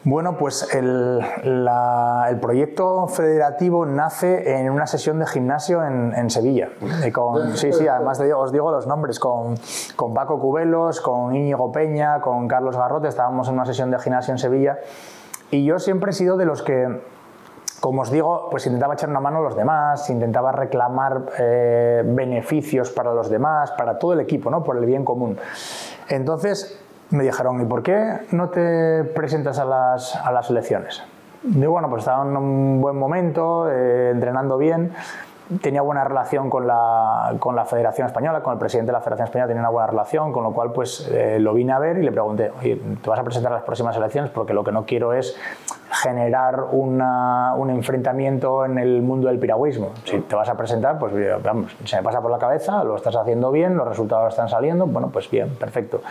Bueno, pues el, la- el proyecto federativo nace en una sesión de gimnasio en, en Sevilla. Con, sí, sí, además digo- os digo los nombres, con, con Paco Cubelos, con Íñigo Peña, con Carlos Garrote, estábamos en una sesión de gimnasio en Sevilla. Y yo siempre he sido de los que, como os digo, pues intentaba echar una mano a los demás, intentaba reclamar eh, beneficios para los demás, para todo el equipo, ¿no? por el bien común. Entonces me dijeron, ¿y por qué no te presentas a las, a las elecciones? Digo, bueno, pues estaba en un buen momento, eh, entrenando bien, tenía buena relación con la, con la Federación Española, con el presidente de la Federación Española tenía una buena relación, con lo cual pues eh, lo vine a ver y le pregunté, oye, ¿te vas a presentar a las próximas elecciones? Porque lo que no quiero es generar una- un enfrentamiento en el mundo del piragüismo. Si te vas a presentar, pues vamos, se me pasa por la cabeza, lo estás haciendo bien, los resultados están saliendo, bueno, pues bien, perfecto.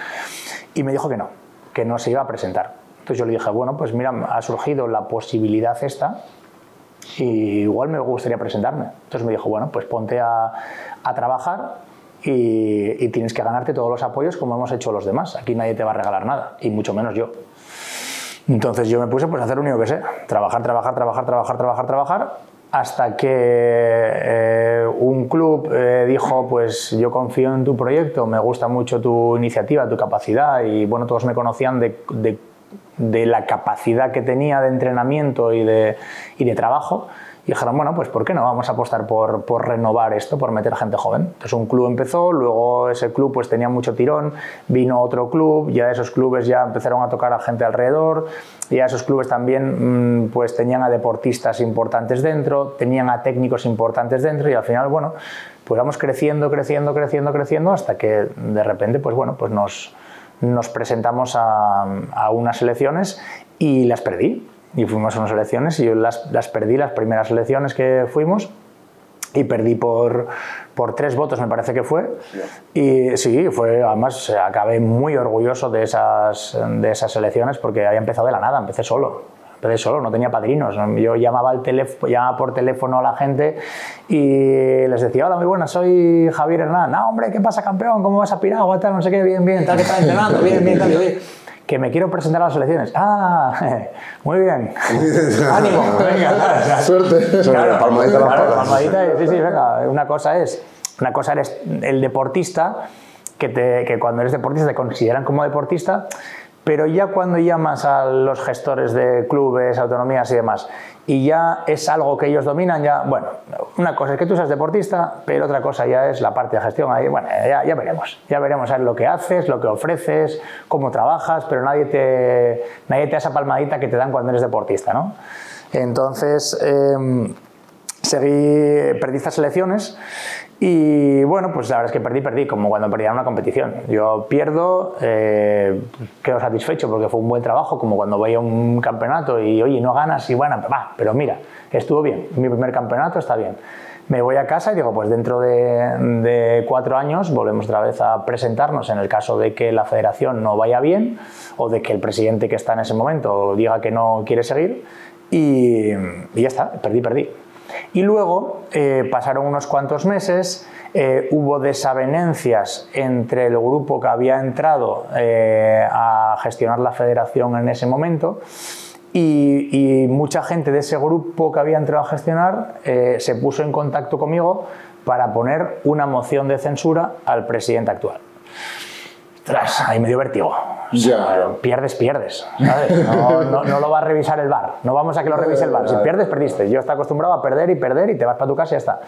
Y me dijo que no, que no se iba a presentar. Entonces yo le dije, bueno, pues mira, ha surgido la posibilidad esta, y igual me gustaría presentarme. Entonces me dijo, bueno, pues ponte a, a trabajar y, y tienes que ganarte todos los apoyos como hemos hecho los demás. Aquí nadie te va a regalar nada, y mucho menos yo. Entonces yo me puse pues, a hacer lo único que sé, trabajar, trabajar, trabajar, trabajar, trabajar, trabajar, hasta que eh, un club eh, dijo, pues yo confío en tu proyecto, me gusta mucho tu iniciativa, tu capacidad, y bueno, todos me conocían de, de- de la capacidad que tenía de entrenamiento y de, y de trabajo, y dijeron, bueno, pues ¿por qué no vamos a apostar por, por renovar esto, por meter gente joven? Entonces un club empezó, luego ese club pues tenía mucho tirón, vino otro club, ya esos clubes ya empezaron a tocar a gente alrededor, ya esos clubes también mm, pues tenían a deportistas importantes dentro, tenían a técnicos importantes dentro y al final, bueno, pues vamos creciendo, creciendo, creciendo, creciendo hasta que de repente, pues bueno, pues nos, nos presentamos a, unas elecciones y las perdí. Y fuimos a unas elecciones y yo las, las perdí, las primeras elecciones que fuimos, y perdí por, por tres votos, me parece que fue. Y sí, fue, además acabé muy orgulloso de esas, de esas elecciones porque había empezado de la nada, empecé solo. Empecé solo, no tenía padrinos. Yo llamaba, al teléfono, llamaba por teléfono a la gente y les decía, hola, muy buenas, soy Javier Hernán. No, hombre, ¿qué pasa, campeón? ¿Cómo vas a Piragua? Tal, no sé qué, bien, bien, tal, que estás entrenando, bien, bien, tal, bien. Que me quiero presentar a las elecciones. Ah, muy bien. Ánimo, venga. Suerte. Claro, palmadita claro, palmadita y- sí, sí, venga. Una cosa es, una cosa eres el deportista, que, te, que cuando eres deportista te consideran como deportista, Pero ya cuando llamas a los gestores de clubes, autonomías y demás, y ya es algo que ellos dominan, ya, bueno, una cosa es que tú seas deportista, pero otra cosa ya es la parte de gestión. Ahí, bueno, ya, veremos, ya veremos a lo que haces, lo que ofreces, cómo trabajas, pero nadie te, nadie te da esa palmadita que te dan cuando eres deportista, ¿no? Entonces, em, seguí, perdí estas elecciones y bueno, pues la verdad es que perdí, perdí, como cuando perdía una competición. Yo pierdo, eh, quedo satisfecho porque fue un buen trabajo, como cuando voy a un campeonato y oye, no ganas y bueno, va, pero mira, estuvo bien, mi primer campeonato está bien. Me voy a casa y digo, pues dentro de, cuatro años volvemos otra vez a presentarnos en el caso de que la federación no vaya bien o de que el presidente que está en ese momento diga que no quiere seguir y ya está, perdí, perdí. Y luego eh, pasaron unos cuantos meses, eh, hubo desavenencias entre el grupo que había entrado eh, a gestionar la federación en ese momento y, mucha gente de ese grupo que había entrado a gestionar se puso en contacto conmigo para poner una moción de censura al presidente actual. Tras, ahí me dio vértigo. Pierdes, pierdes. ¿sabes? No, no, no, lo va a revisar el bar. No vamos a que lo revise el bar. Si pierdes, perdiste. Yo estoy acostumbrado a perder y perder y te vas para tu casa y ya está.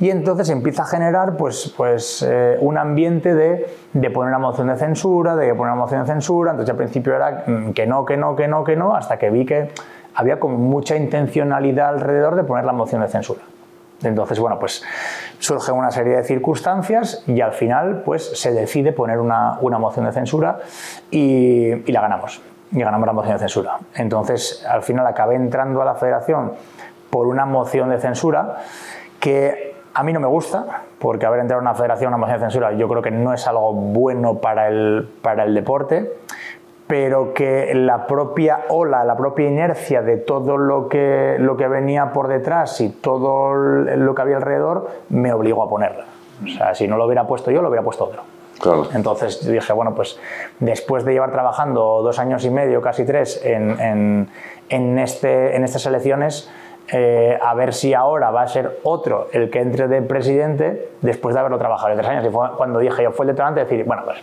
Y entonces empieza a generar pues, pues, eh, un ambiente de, de, poner una moción de censura, de poner una moción de censura. Entonces al principio era mm, que no, que no, que no, que no, hasta que vi que había como mucha intencionalidad alrededor de poner la moción de censura. Entonces, bueno, pues surge una serie de circunstancias y al final pues se decide poner una, una moción de censura y, y, la ganamos. Y ganamos la moción de censura. Entonces, al final acabé entrando a la federación por una moción de censura que a mí no me gusta, porque haber entrado a una federación, una moción de censura, yo creo que no es algo bueno para el, para el deporte pero que la propia ola, la propia inercia de todo lo que, lo que venía por detrás y todo lo que había alrededor me obligó a ponerla. O sea, si no lo hubiera puesto yo, lo hubiera puesto otro. Claro. Entonces dije, bueno, pues después de llevar trabajando dos años y medio, casi tres, en, en, en, este, en estas elecciones, eh, a ver si ahora va a ser otro el que entre de presidente después de haberlo trabajado de tres años. Y fue cuando dije yo, fue el detonante de decir, bueno, pues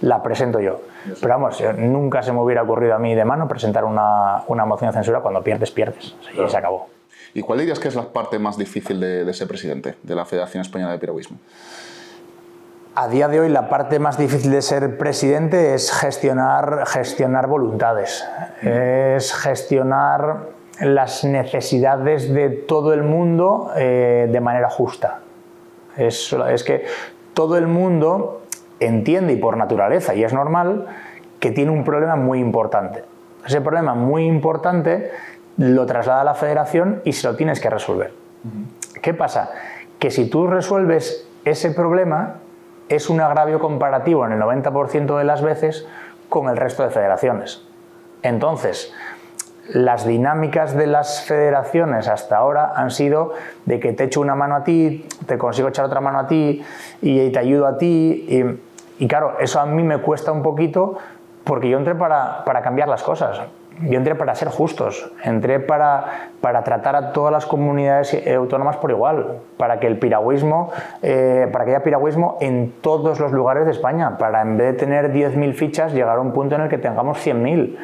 la presento yo. Pero vamos, nunca se me hubiera ocurrido a mí de mano presentar una, una moción de censura cuando pierdes, pierdes. Y claro. se acabó. ¿Y cuál dirías que es la parte más difícil de, de, ser presidente de la Federación Española de Piragüismo? A día de hoy la parte más difícil de ser presidente es gestionar, gestionar voluntades, es gestionar las necesidades de todo el mundo eh, de manera justa. Es, es que todo el mundo entiende y por naturaleza, y es normal, que tiene un problema muy importante. Ese problema muy importante lo traslada a la federación y se lo tienes que resolver. Uh -huh. ¿Qué pasa? Que si tú resuelves ese problema, es un agravio comparativo en el 90% de las veces con el resto de federaciones. Entonces, las dinámicas de las federaciones hasta ahora han sido de que te echo una mano a ti, te consigo echar otra mano a ti y te ayudo a ti. Y, y claro, eso a mí me cuesta un poquito porque yo entré para, para cambiar las cosas. Yo entré para ser justos, entré para, para tratar a todas las comunidades autónomas por igual, para que el piragüismo, eh, para que haya piragüismo en todos los lugares de España, para en vez de tener 10.000 fichas llegar a un punto en el que tengamos 100.000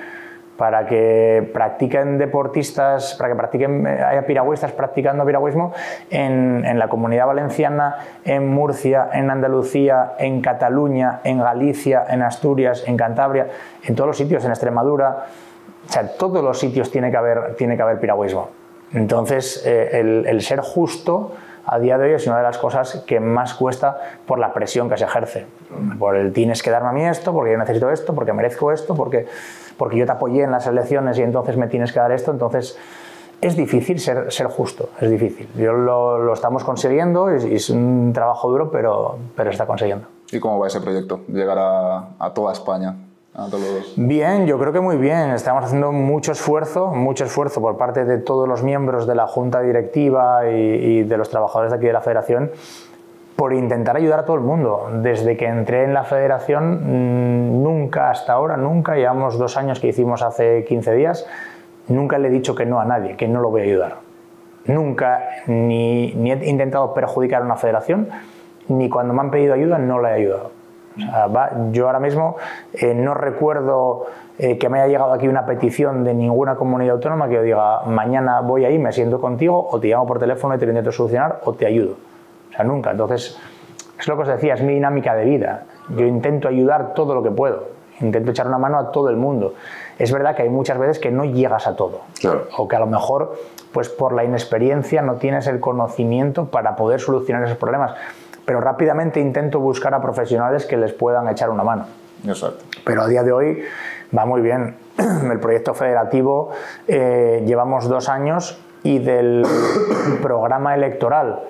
para que practiquen deportistas, para que practiquen, haya piragüistas practicando piragüismo en, en, la comunidad valenciana, en Murcia, en Andalucía, en Cataluña, en Galicia, en Asturias, en Cantabria, en todos los sitios, en Extremadura. O sea, todos los sitios tiene que haber, tiene que haber piragüismo. Entonces, eh, el, el ser justo a día de hoy es una de las cosas que más cuesta por la presión que se ejerce. Por el tienes que darme a mí esto, porque yo necesito esto, porque merezco esto, porque, porque yo te apoyé en las elecciones y entonces me tienes que dar esto. Entonces es difícil ser, ser justo, es difícil. Yo lo, lo estamos consiguiendo y, y, es un trabajo duro, pero, pero está consiguiendo. ¿Y cómo va ese proyecto? Llegar a, a toda España. Bien, yo creo que muy bien. Estamos haciendo mucho esfuerzo, mucho esfuerzo por parte de todos los miembros de la junta directiva y, y, de los trabajadores de aquí de la federación por intentar ayudar a todo el mundo. Desde que entré en la federación, mmm, nunca hasta ahora, nunca, llevamos dos años que hicimos hace 15 días, nunca le he dicho que no a nadie, que no lo voy a ayudar. Nunca ni, he intentado perjudicar a una federación, ni cuando me han pedido ayuda no la he ayudado. O yo ahora mismo eh, no recuerdo eh, que me haya llegado aquí una petición de ninguna comunidad autónoma que yo diga mañana voy ahí, me siento contigo o te llamo por teléfono y te lo intento solucionar o te ayudo. O sea, nunca. Entonces, es lo que os decía, es mi dinámica de vida. Yo intento ayudar todo lo que puedo. Intento echar una mano a todo el mundo. Es verdad que hay muchas veces que no llegas a todo. Claro. O que a lo mejor, pues por la inexperiencia, no tienes el conocimiento para poder solucionar esos problemas. Pero rápidamente intento buscar a profesionales que les puedan echar una mano. Exacto. Pero a día de hoy va muy bien. El proyecto federativo eh, llevamos dos años y del programa electoral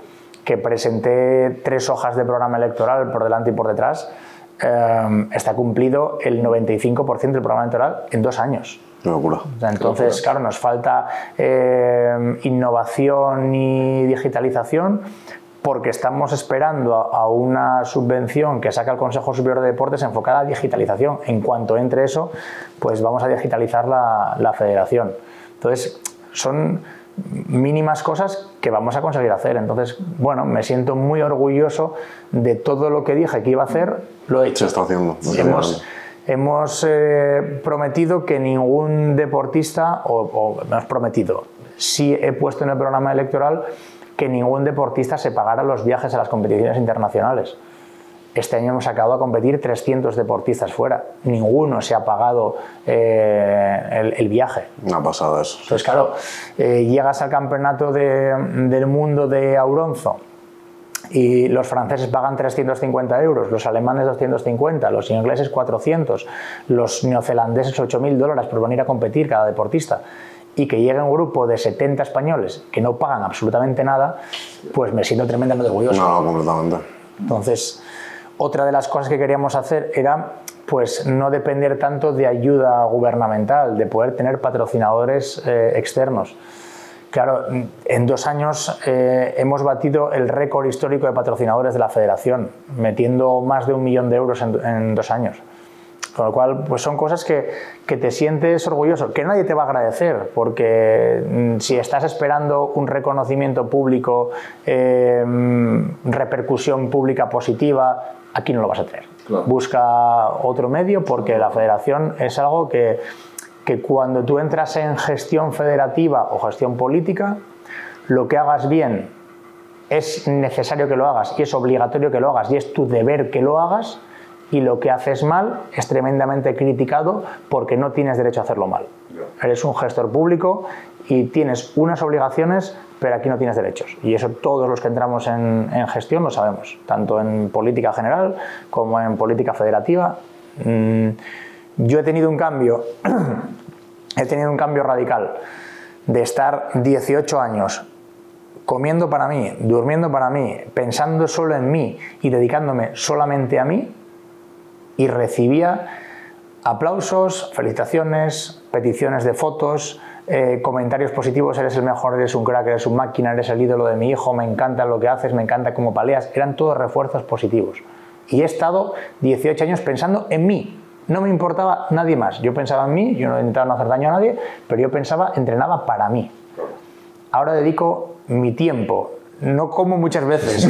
que presenté tres hojas de programa electoral por delante y por detrás, eh, está cumplido el 95% del programa electoral en dos años. Entonces, claro, nos falta eh, innovación y digitalización porque estamos esperando a, a una subvención que saca el Consejo Superior de Deportes enfocada a digitalización. En cuanto entre eso, pues vamos a digitalizar la, la federación. Entonces, son mínimas cosas que vamos a conseguir hacer. Entonces, bueno, me siento muy orgulloso de todo lo que dije que iba a hacer, lo he Se hecho. está haciendo. Hemos, hemos eh, prometido que ningún deportista, o, o hemos prometido, sí he puesto en el programa electoral que ningún deportista se pagara los viajes a las competiciones internacionales. Este año hemos sacado a competir 300 deportistas fuera. Ninguno se ha pagado eh, el, el viaje. Una pasada eso. Entonces, claro, eh, llegas al campeonato de- del mundo de Auronzo y los franceses pagan 350 euros, los alemanes 250, los ingleses 400, los neozelandeses 8.000 dólares por venir a competir cada deportista y que llegue un grupo de 70 españoles que no pagan absolutamente nada, pues me siento tremendamente orgulloso. No, no, completamente. Entonces, otra de las cosas que queríamos hacer era pues no depender tanto de ayuda gubernamental, de poder tener patrocinadores eh, externos. Claro, en dos años eh, hemos batido el récord histórico de patrocinadores de la federación, metiendo más de un millón de euros en, en dos años. Con lo cual, pues son cosas que, que te sientes orgulloso, que nadie te va a agradecer, porque mm, si estás esperando un reconocimiento público, eh, mm, repercusión pública positiva, aquí no lo vas a tener. Claro. Busca otro medio porque la federación es algo que, que cuando tú entras en gestión federativa o gestión política, lo que hagas bien es necesario que lo hagas y es obligatorio que lo hagas y es tu deber que lo hagas y lo que haces mal es tremendamente criticado porque no tienes derecho a hacerlo mal. Eres un gestor público y tienes unas obligaciones, pero aquí no tienes derechos. Y eso todos los que entramos en, en gestión lo sabemos, tanto en política general como en política federativa. Mm, Yo he tenido un cambio, he tenido un cambio radical de estar 18 años comiendo para mí, durmiendo para mí, pensando solo en mí y dedicándome solamente a mí, y recibía aplausos, felicitaciones, peticiones de fotos, eh, comentarios positivos, eres el mejor, eres un crack, eres un máquina, eres el ídolo de mi hijo, me encanta lo que haces, me encanta cómo paleas, eran todos refuerzos positivos. Y he estado 18 años pensando en mí, no me importaba nadie más, yo pensaba en mí, yo no intentaba no hacer daño a nadie, pero yo pensaba, entrenaba para mí. Ahora dedico mi tiempo, no como muchas veces,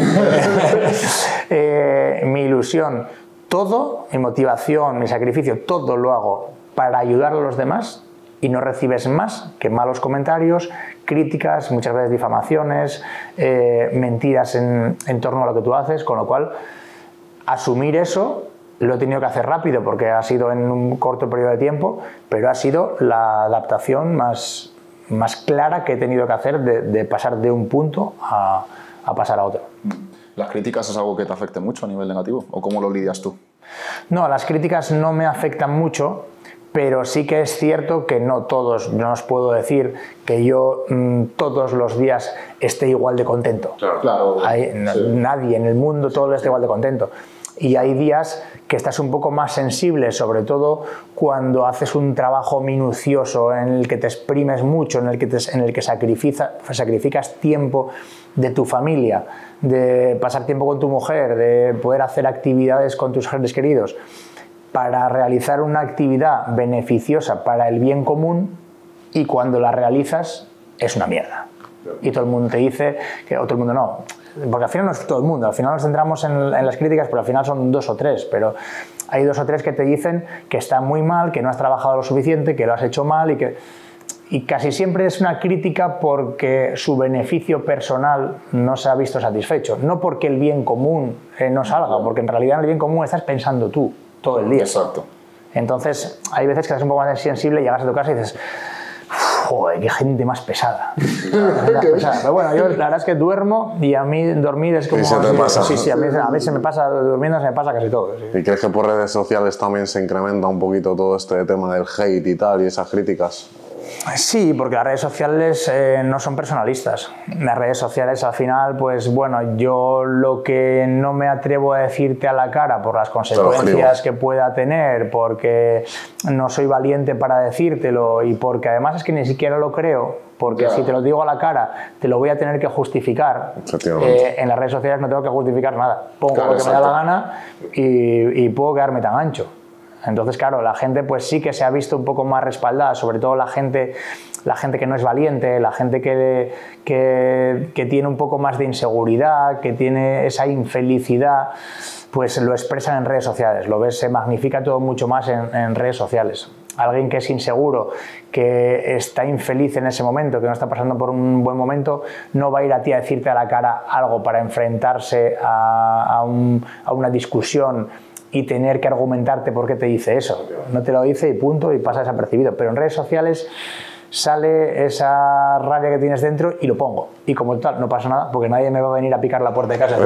eh, mi ilusión, todo, mi motivación, mi sacrificio, todo lo hago para ayudar a los demás y no recibes más que malos comentarios, críticas, muchas veces difamaciones, eh, mentiras en, torno a lo que tú haces, con lo cual asumir eso lo he tenido que hacer rápido porque ha sido en un corto periodo de tiempo, pero ha sido la adaptación más, clara que he tenido que hacer de, pasar de un punto a pasar a otro. ¿Las críticas es algo que te afecte mucho a nivel negativo? ¿O cómo lo lidias tú? No, las críticas no me afectan mucho, pero sí que es cierto que no todos, no os puedo decir que yo mm, todos los días esté igual de contento. Claro. Hay- no- Nadie en el mundo todo está igual de contento. Y hay días que estás un poco más sensible, sobre todo cuando haces un trabajo minucioso en el que te exprimes mucho, en el que, te- en el que sacrifica- sacrificas tiempo de tu familia, de pasar tiempo con tu mujer, de poder hacer actividades con tus seres queridos, para realizar una actividad beneficiosa para el bien común y cuando la realizas es una mierda. Y todo el mundo te dice, que o todo el mundo no, porque al final no es todo el mundo, al final nos centramos en, en las críticas, pero al final son dos o tres, pero hay dos o tres que te dicen que está muy mal, que no has trabajado lo suficiente, que lo has hecho mal y que y casi siempre es una crítica porque su beneficio personal no se ha visto satisfecho, no porque el bien común eh, no salga, porque en realidad en el bien común estás pensando tú todo el día. Exacto. Entonces, hay veces que estás un poco más sensible, llegas a tu casa y dices, joder, qué gente más pesada. pesada. Pero bueno, yo la verdad es que duermo y a mí dormir es como... Y se te pasa. Sí, sí, a mí, a se me pasa, durmiendo se me pasa casi todo. sí. ¿Y crees que por redes sociales también se incrementa un poquito todo este tema del hate y tal y esas críticas? Sí, porque las redes sociales eh, no son personalistas. Las redes sociales al final, pues bueno, yo lo que no me atrevo a decirte a la cara por las consecuencias que pueda tener, porque no soy valiente para decírtelo y porque además es que ni siquiera lo creo, porque Ya. si te lo digo a la cara, te lo voy a tener que justificar. Eh, en las redes sociales no tengo que justificar nada. Pongo Claro, lo que me da la gana y, y puedo quedarme tan ancho. Entonces, claro, la gente pues sí que se ha visto un poco más respaldada, sobre todo la gente, la gente que no es valiente, la gente que, que, tiene un poco más de inseguridad, que tiene esa infelicidad, pues lo expresan en redes sociales. Lo ves, se magnifica todo mucho más en, redes sociales. Alguien que es inseguro, que está infeliz en ese momento, que no está pasando por un buen momento, no va a ir a ti a decirte a la cara algo para enfrentarse a, a una discusión y tener que argumentarte por qué te dice eso. No te lo dice y punto, y pasa desapercibido. Pero en redes sociales sale esa rabia que tienes dentro y lo pongo. Y como tal, no pasa nada, porque nadie me va a venir a picar la puerta de casa.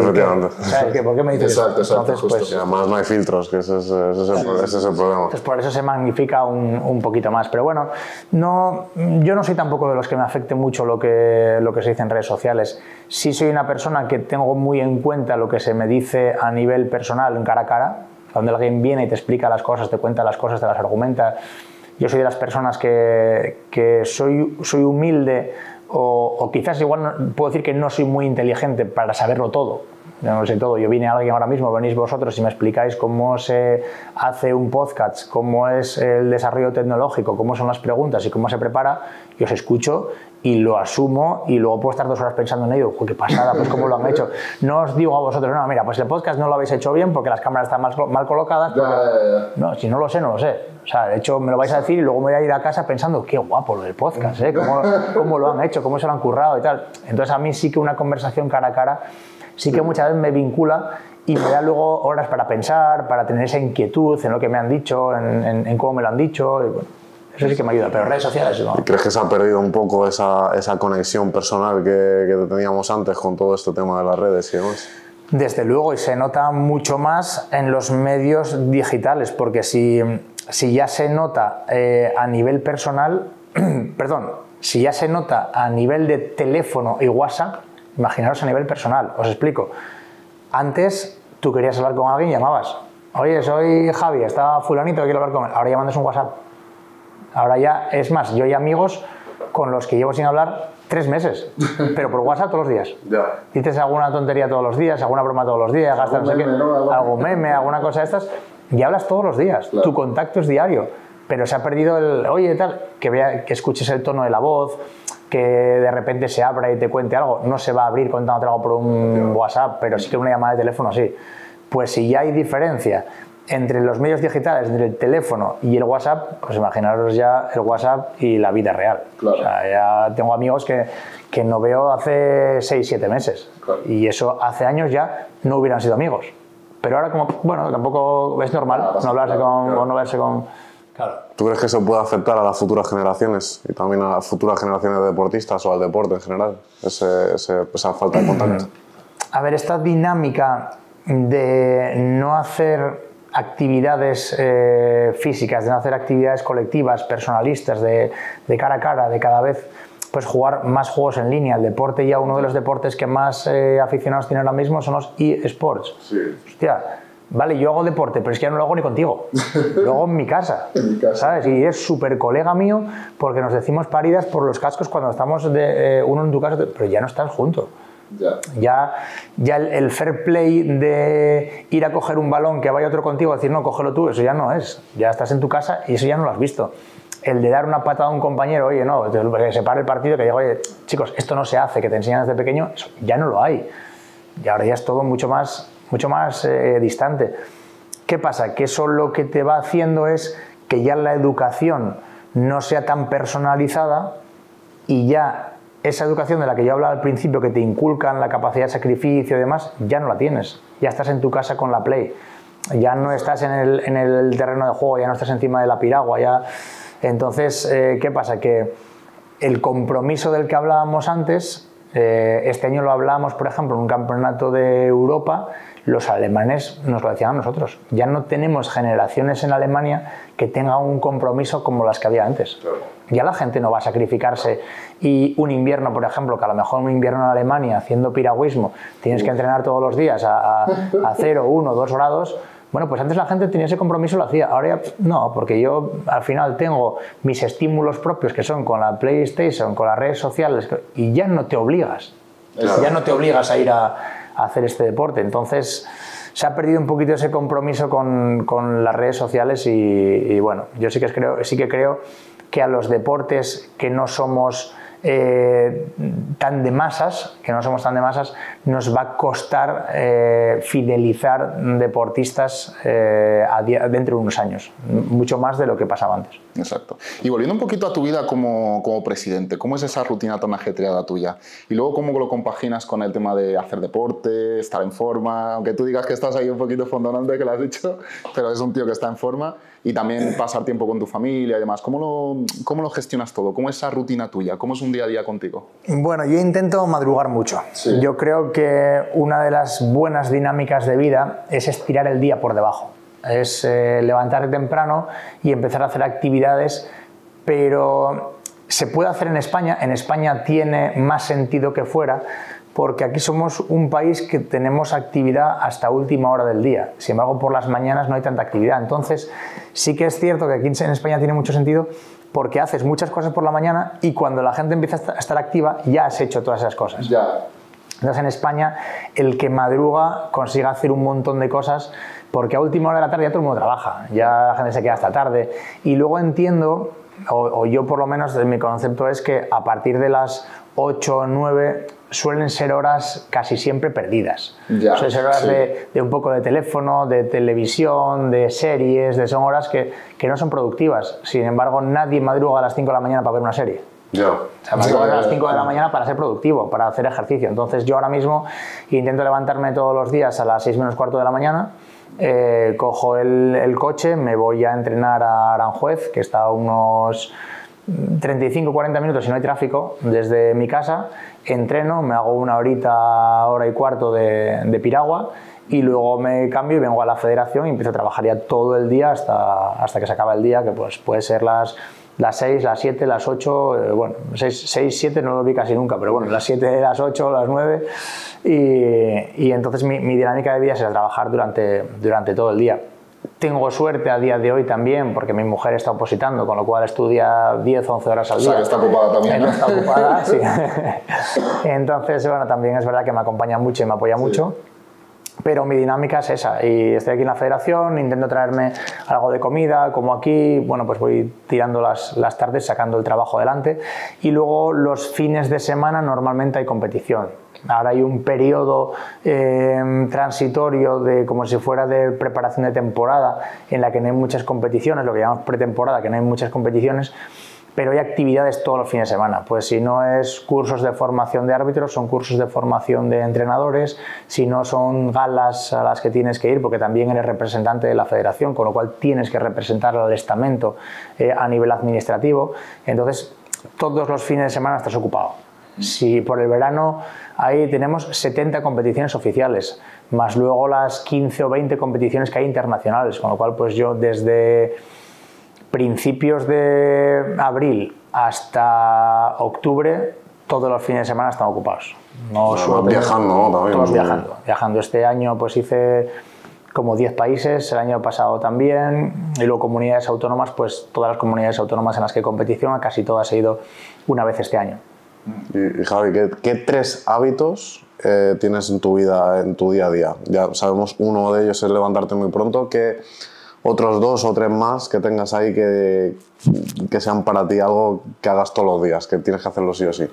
¿Sabes qué? ¿Por qué me dices eso? Exacto, exacto, Entonces, justo. pues, además no hay filtros, que ese es, ese es el, ese es el problema. entonces por eso se magnifica un, un poquito más. Pero bueno, no, yo no soy tampoco de los que me afecte mucho lo que, lo que se dice en redes sociales. Sí soy una persona que tengo muy en cuenta lo que se me dice a nivel personal, en cara a cara, donde alguien viene y te explica las cosas, te cuenta las cosas, te las argumenta. Yo soy de las personas que, que soy, soy humilde o, o quizás igual puedo decir que no soy muy inteligente para saberlo todo. Yo no sé todo. Yo vine alguien ahora mismo, venís vosotros y me explicáis cómo se hace un podcast, cómo es el desarrollo tecnológico, cómo son las preguntas y cómo se prepara. Yo os escucho y lo asumo y luego puedo estar dos horas pensando en ello. Qué pasada, pues cómo lo han hecho. No os digo a vosotros, no, mira, pues el podcast no lo habéis hecho bien porque las cámaras están mal, mal colocadas. Ya, porque- ya, ya. no, si no lo sé, no lo sé. O sea, de hecho, me lo vais a decir y luego me voy a ir a casa pensando, qué guapo lo del podcast, ¿eh? ¿Cómo, cómo lo han hecho, cómo se lo han currado y tal. Entonces, a mí sí que una conversación cara a cara, sí que muchas veces me vincula y me da luego horas para pensar, para tener esa inquietud en lo que me han dicho, en, en- en cómo me lo han dicho. y bueno, eso sí que me ayuda, pero redes sociales no. ¿Y crees que se ha perdido un poco esa, esa conexión personal que, que teníamos antes con todo este tema de las redes y demás? Desde luego, y se nota mucho más en los medios digitales, porque si, si ya se nota eh, a nivel personal, perdón, si ya se nota a nivel de teléfono y WhatsApp, imaginaros a nivel personal, os explico. Antes tú querías hablar con alguien y llamabas. Oye, soy Javi, está fulanito, quiero hablar con él. Ahora ya mandas un WhatsApp. Ahora ya, es más, yo hay amigos con los que llevo sin hablar tres meses, pero por WhatsApp todos los días. Ya. Dices alguna tontería todos los días, alguna broma todos los días, gastas no sé qué, ¿no? Algo- algún meme, alguna cosa de estas, y hablas todos los días. Claro. Tu contacto es diario, pero se ha perdido el, oye, tal, que, vea, que escuches el tono de la voz, que de repente se abra y te cuente algo. No se va a abrir contándote algo por un WhatsApp, pero sí que una llamada de teléfono sí. Pues si ya hay diferencia entre los medios digitales, entre el teléfono y el WhatsApp, pues imaginaros ya el WhatsApp y la vida real. Claro. O sea, ya tengo amigos que, que no veo hace 6, 7 meses. Claro. Y eso hace años ya no hubieran sido amigos. Pero ahora como, bueno, tampoco es normal Nada, no hablarse claro, con, claro. o no verse con... Claro. ¿Tú crees que eso puede afectar a las futuras generaciones y también a las futuras generaciones de deportistas o al deporte en general? Ese- ese- esa falta de contacto. A ver, esta dinámica de no hacer actividades eh, físicas, de no hacer actividades colectivas, personalistas, de, de cara a cara, de cada vez pues jugar más juegos en línea. El deporte ya uno de los deportes que más eh, aficionados tiene ahora mismo son los eSports. Sí. Hostia, vale, yo hago deporte, pero es que ya no lo hago ni contigo. Lo hago en mi casa. En mi casa. ¿Sabes? Y es súper colega mío porque nos decimos paridas por los cascos cuando estamos de, eh, uno en tu casa, pero ya no estás juntos. Ya. Ya, el, fair play de ir a coger un balón que vaya otro contigo y decir, no, cógelo tú, eso ya no es. Ya estás en tu casa y eso ya no lo has visto. El de dar una patada a un compañero, oye, no, que se pare el partido, que diga, oye, chicos, esto no se hace, que te enseñan desde pequeño, eso ya no lo hay. y ahora ya es todo mucho más, mucho más eh, distante. ¿Qué pasa? Que eso lo que te va haciendo es que ya la educación no sea tan personalizada y ya esa educación de la que yo hablaba al principio, que te inculcan la capacidad de sacrificio y demás, ya no la tienes. Ya estás en tu casa con la Play. Ya no estás en el, en el terreno de juego, ya no estás encima de la piragua. Ya... Entonces, eh, ¿qué pasa? Que el compromiso del que hablábamos antes, eh, este año lo hablábamos, por ejemplo, en un campeonato de Europa, los alemanes nos lo decían a nosotros. Ya no tenemos generaciones en Alemania que tengan un compromiso como las que había antes. Ya la gente no va a sacrificarse y un invierno, por ejemplo, que a lo mejor un invierno en Alemania haciendo piragüismo tienes que entrenar todos los días a, a, 0, 1, 2 grados. Bueno, pues antes la gente tenía ese compromiso lo hacía, ahora ya no, porque yo al final tengo mis estímulos propios que son con la PlayStation, con las redes sociales y ya no te obligas. Ya no te obligas a ir a, hacer este deporte. Entonces, se ha perdido un poquito ese compromiso con, con las redes sociales y, y, bueno, yo sí que, creo, sí que creo que a los deportes que no somos eh, tan de masas, que no somos tan de masas, nos va a costar eh, fidelizar deportistas eh, dentro de unos años, mucho más de lo que pasaba antes. Exacto. Y volviendo un poquito a tu vida como, como presidente, ¿cómo es esa rutina tan ajetreada tuya? Y luego, ¿cómo lo compaginas con el tema de hacer deporte, estar en forma? Aunque tú digas que estás ahí un poquito fondonante, que lo has dicho, pero es un tío que está en forma y también pasar tiempo con tu familia y demás. ¿Cómo lo, cómo lo gestionas todo? ¿Cómo es esa rutina tuya? ¿Cómo es un día a día contigo? Bueno, yo intento madrugar mucho. Yo creo que una de las buenas dinámicas de vida es estirar el día por debajo. Es eh, levantarte temprano y empezar a hacer actividades, pero se puede hacer en España. En España tiene más sentido que fuera porque aquí somos un país que tenemos actividad hasta última hora del día. Sin embargo, por las mañanas no hay tanta actividad. Entonces, sí que es cierto que aquí en España tiene mucho sentido porque haces muchas cosas por la mañana y cuando la gente empieza a estar activa ya has hecho todas esas cosas. Ya. Entonces en España el que madruga consigue hacer un montón de cosas porque a última hora de la tarde ya todo el mundo trabaja, ya la gente se queda hasta tarde. Y luego entiendo, o, o yo por lo menos mi concepto es que a partir de las 8 o 9 suelen ser horas casi siempre perdidas. suelen ser horas de, un poco de teléfono, de televisión, de series, de, son horas que, que, no son productivas. Sin embargo, nadie madruga a las 5 de la mañana para ver una serie. Ya. O sea, madruga a las 5 de la mañana para ser productivo, para hacer ejercicio. Entonces yo ahora mismo intento levantarme todos los días a las 6 menos cuarto de la mañana, eh, cojo el, el, coche, me voy a entrenar a Aranjuez, que está a unos 35-40 minutos si no hay tráfico desde mi casa, entreno, me hago una horita, hora y cuarto de, de, piragua y luego me cambio y vengo a la federación y empiezo a trabajar ya todo el día hasta, hasta que se acaba el día, que pues puede ser las, las 6, las 7, las 8, eh, bueno, 6, 6, 7 no lo vi casi nunca, pero bueno, las 7, las 8, las 9 y, y entonces mi, mi, dinámica de vida es trabajar durante, durante todo el día. Tengo suerte a día de hoy también porque mi mujer está opositando, con lo cual estudia 10 o 11 horas al día. O sea, que está ocupada también. ¿no? Está ocupada, sí. Entonces, bueno, también es verdad que me acompaña mucho y me apoya sí. mucho. Pero mi dinámica es esa, y estoy aquí en la federación, intento traerme algo de comida, como aquí, bueno, pues voy tirando las, las tardes, sacando el trabajo adelante, y luego los fines de semana normalmente hay competición. Ahora hay un periodo eh, transitorio de como si fuera de preparación de temporada en la que no hay muchas competiciones, lo que llamamos pretemporada, que no hay muchas competiciones, pero hay actividades todos los fines de semana. Pues si no es cursos de formación de árbitros, son cursos de formación de entrenadores, si no son galas a las que tienes que ir, porque también eres representante de la federación, con lo cual tienes que representar al estamento eh, a nivel administrativo. Entonces, todos los fines de semana estás ocupado. Si por el verano ahí tenemos 70 competiciones oficiales, más luego las 15 o 20 competiciones que hay internacionales, con lo cual pues yo desde principios de abril hasta octubre todos los fines de semana están ocupados. No bueno, viajando, ¿no? También, todos viajando. Viajando. Este año pues hice como 10 países, el año pasado también, y luego comunidades autónomas, pues todas las comunidades autónomas en las que hay competición, casi todas he ido una vez este año. Y, Javi, ¿qué, tres hábitos eh, tienes en tu vida, en tu día a día? Ya sabemos, uno de ellos es levantarte muy pronto. ¿Qué otros dos o tres más que tengas ahí que, que sean para ti algo que hagas todos los días, que tienes que hacerlo sí o sí?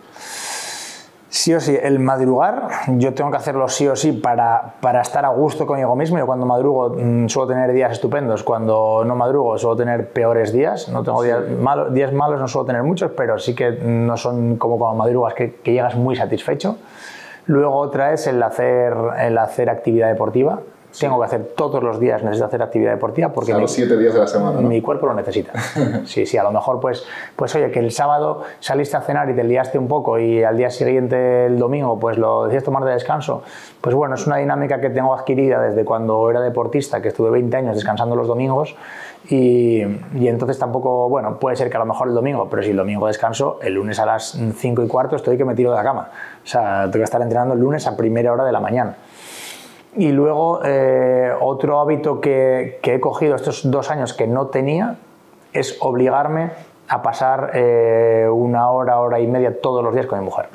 Sí o sí, el madrugar, yo tengo que hacerlo sí o sí para, para estar a gusto conmigo mismo. Yo cuando madrugo mm, suelo tener días estupendos, cuando no madrugo suelo tener peores días. No tengo días, malos, días malos, no suelo tener muchos, pero sí que no son como cuando madrugas, que, que llegas muy satisfecho. Luego otra es el hacer, el hacer actividad deportiva. Tengo que hacer todos los días, necesito hacer actividad deportiva porque O sea, mi- los siete días de la semana, ¿no? mi cuerpo lo necesita. Sí, sí, a lo mejor pues, pues oye, que el sábado saliste a cenar y te liaste un poco y al día siguiente, el domingo, pues lo decías tomar de descanso. Pues bueno, es una dinámica que tengo adquirida desde cuando era deportista, que estuve 20 años descansando los domingos y, y entonces tampoco, bueno, puede ser que a lo mejor el domingo, pero si el domingo descanso, el lunes a las 5 y cuarto estoy que me tiro de la cama. O sea, tengo que estar entrenando el lunes a primera hora de la mañana. Y luego, eh, otro hábito que, que he cogido estos dos años que no tenía es obligarme a pasar eh, una hora, hora y media todos los días con mi mujer.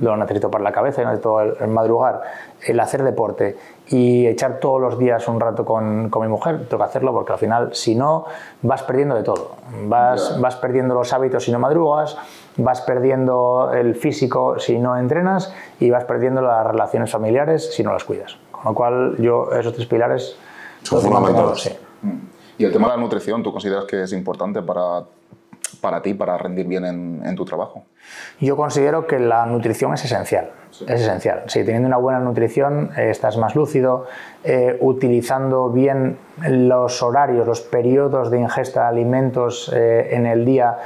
Lo necesito para la cabeza, necesito el, madrugar, el hacer deporte y echar todos los días un rato con, con mi mujer. Tengo que hacerlo porque al final, si no, vas perdiendo de todo. Vas, vas perdiendo los hábitos si no madrugas, vas perdiendo el físico si no entrenas y vas perdiendo las relaciones familiares si no las cuidas. Con lo cual, yo esos tres pilares Son fundamentales. sí. Y el tema de la nutrición, ¿tú consideras que es importante para, para ti, para rendir bien en, en tu trabajo? Yo considero que la nutrición es esencial. Es esencial. Si teniendo una buena nutrición eh, estás más lúcido, eh, utilizando bien los horarios, los periodos de ingesta de alimentos eh, en el día,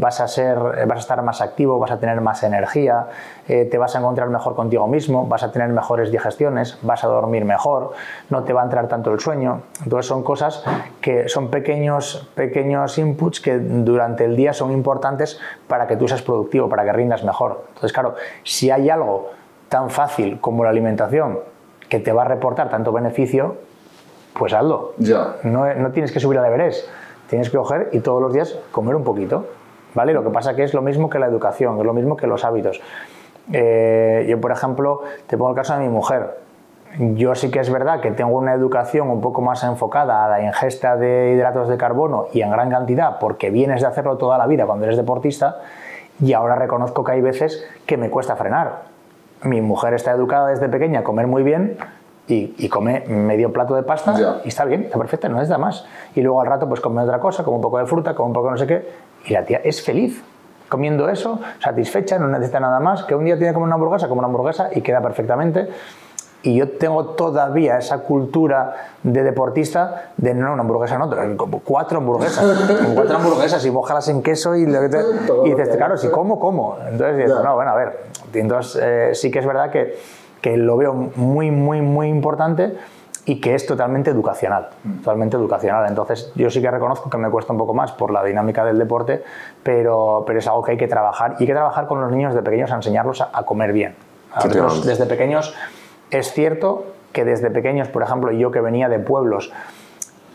vas, a ser, vas a estar más activo, vas a tener más energía, te vas a encontrar mejor contigo mismo, vas a tener mejores digestiones, vas a dormir mejor, no te va a entrar tanto el sueño. Entonces son cosas que son pequeños, pequeños inputs que durante el día son importantes para que tú seas productivo, para que rindas mejor. Entonces, claro, si hay algo tan fácil como la alimentación que te va a reportar tanto beneficio, pues hazlo. Ya. No, no tienes que subir al Everest, tienes que coger y todos los días comer un poquito. ¿vale? Lo que pasa que es lo mismo que la educación, es lo mismo que los hábitos. Eh, yo, por ejemplo, te pongo el caso de mi mujer. Yo sí que es verdad que tengo una educación un poco más enfocada a la ingesta de hidratos de carbono y en gran cantidad, porque vienes de hacerlo toda la vida cuando eres deportista, y ahora reconozco que hay veces que me cuesta frenar. Mi mujer está educada desde pequeña a comer muy bien y, y come medio plato de pasta y está bien, está perfecta, no necesita más. Y luego al rato pues come otra cosa, come un poco de fruta, come un poco no sé qué, y la tía es feliz comiendo eso, satisfecha, no necesita nada más, que un día tiene que comer una hamburguesa, come una hamburguesa y queda perfectamente. Y yo tengo todavía esa cultura de deportista de no, una hamburguesa no, como cuatro hamburguesas. Con cuatro hamburguesas y mojarlas en queso y, lo que te- y dices, claro, si como, como. Entonces dices, no, bueno, a ver. Entonces eh, sí que es verdad que, que lo veo muy, muy, muy importante y que es totalmente educacional, totalmente educacional. Entonces yo sí que reconozco que me cuesta un poco más por la dinámica del deporte, pero, pero es algo que hay que trabajar y hay que trabajar con los niños de pequeños a enseñarlos a, a comer bien. A desde pequeños es cierto que desde pequeños, por ejemplo, yo que venía de pueblos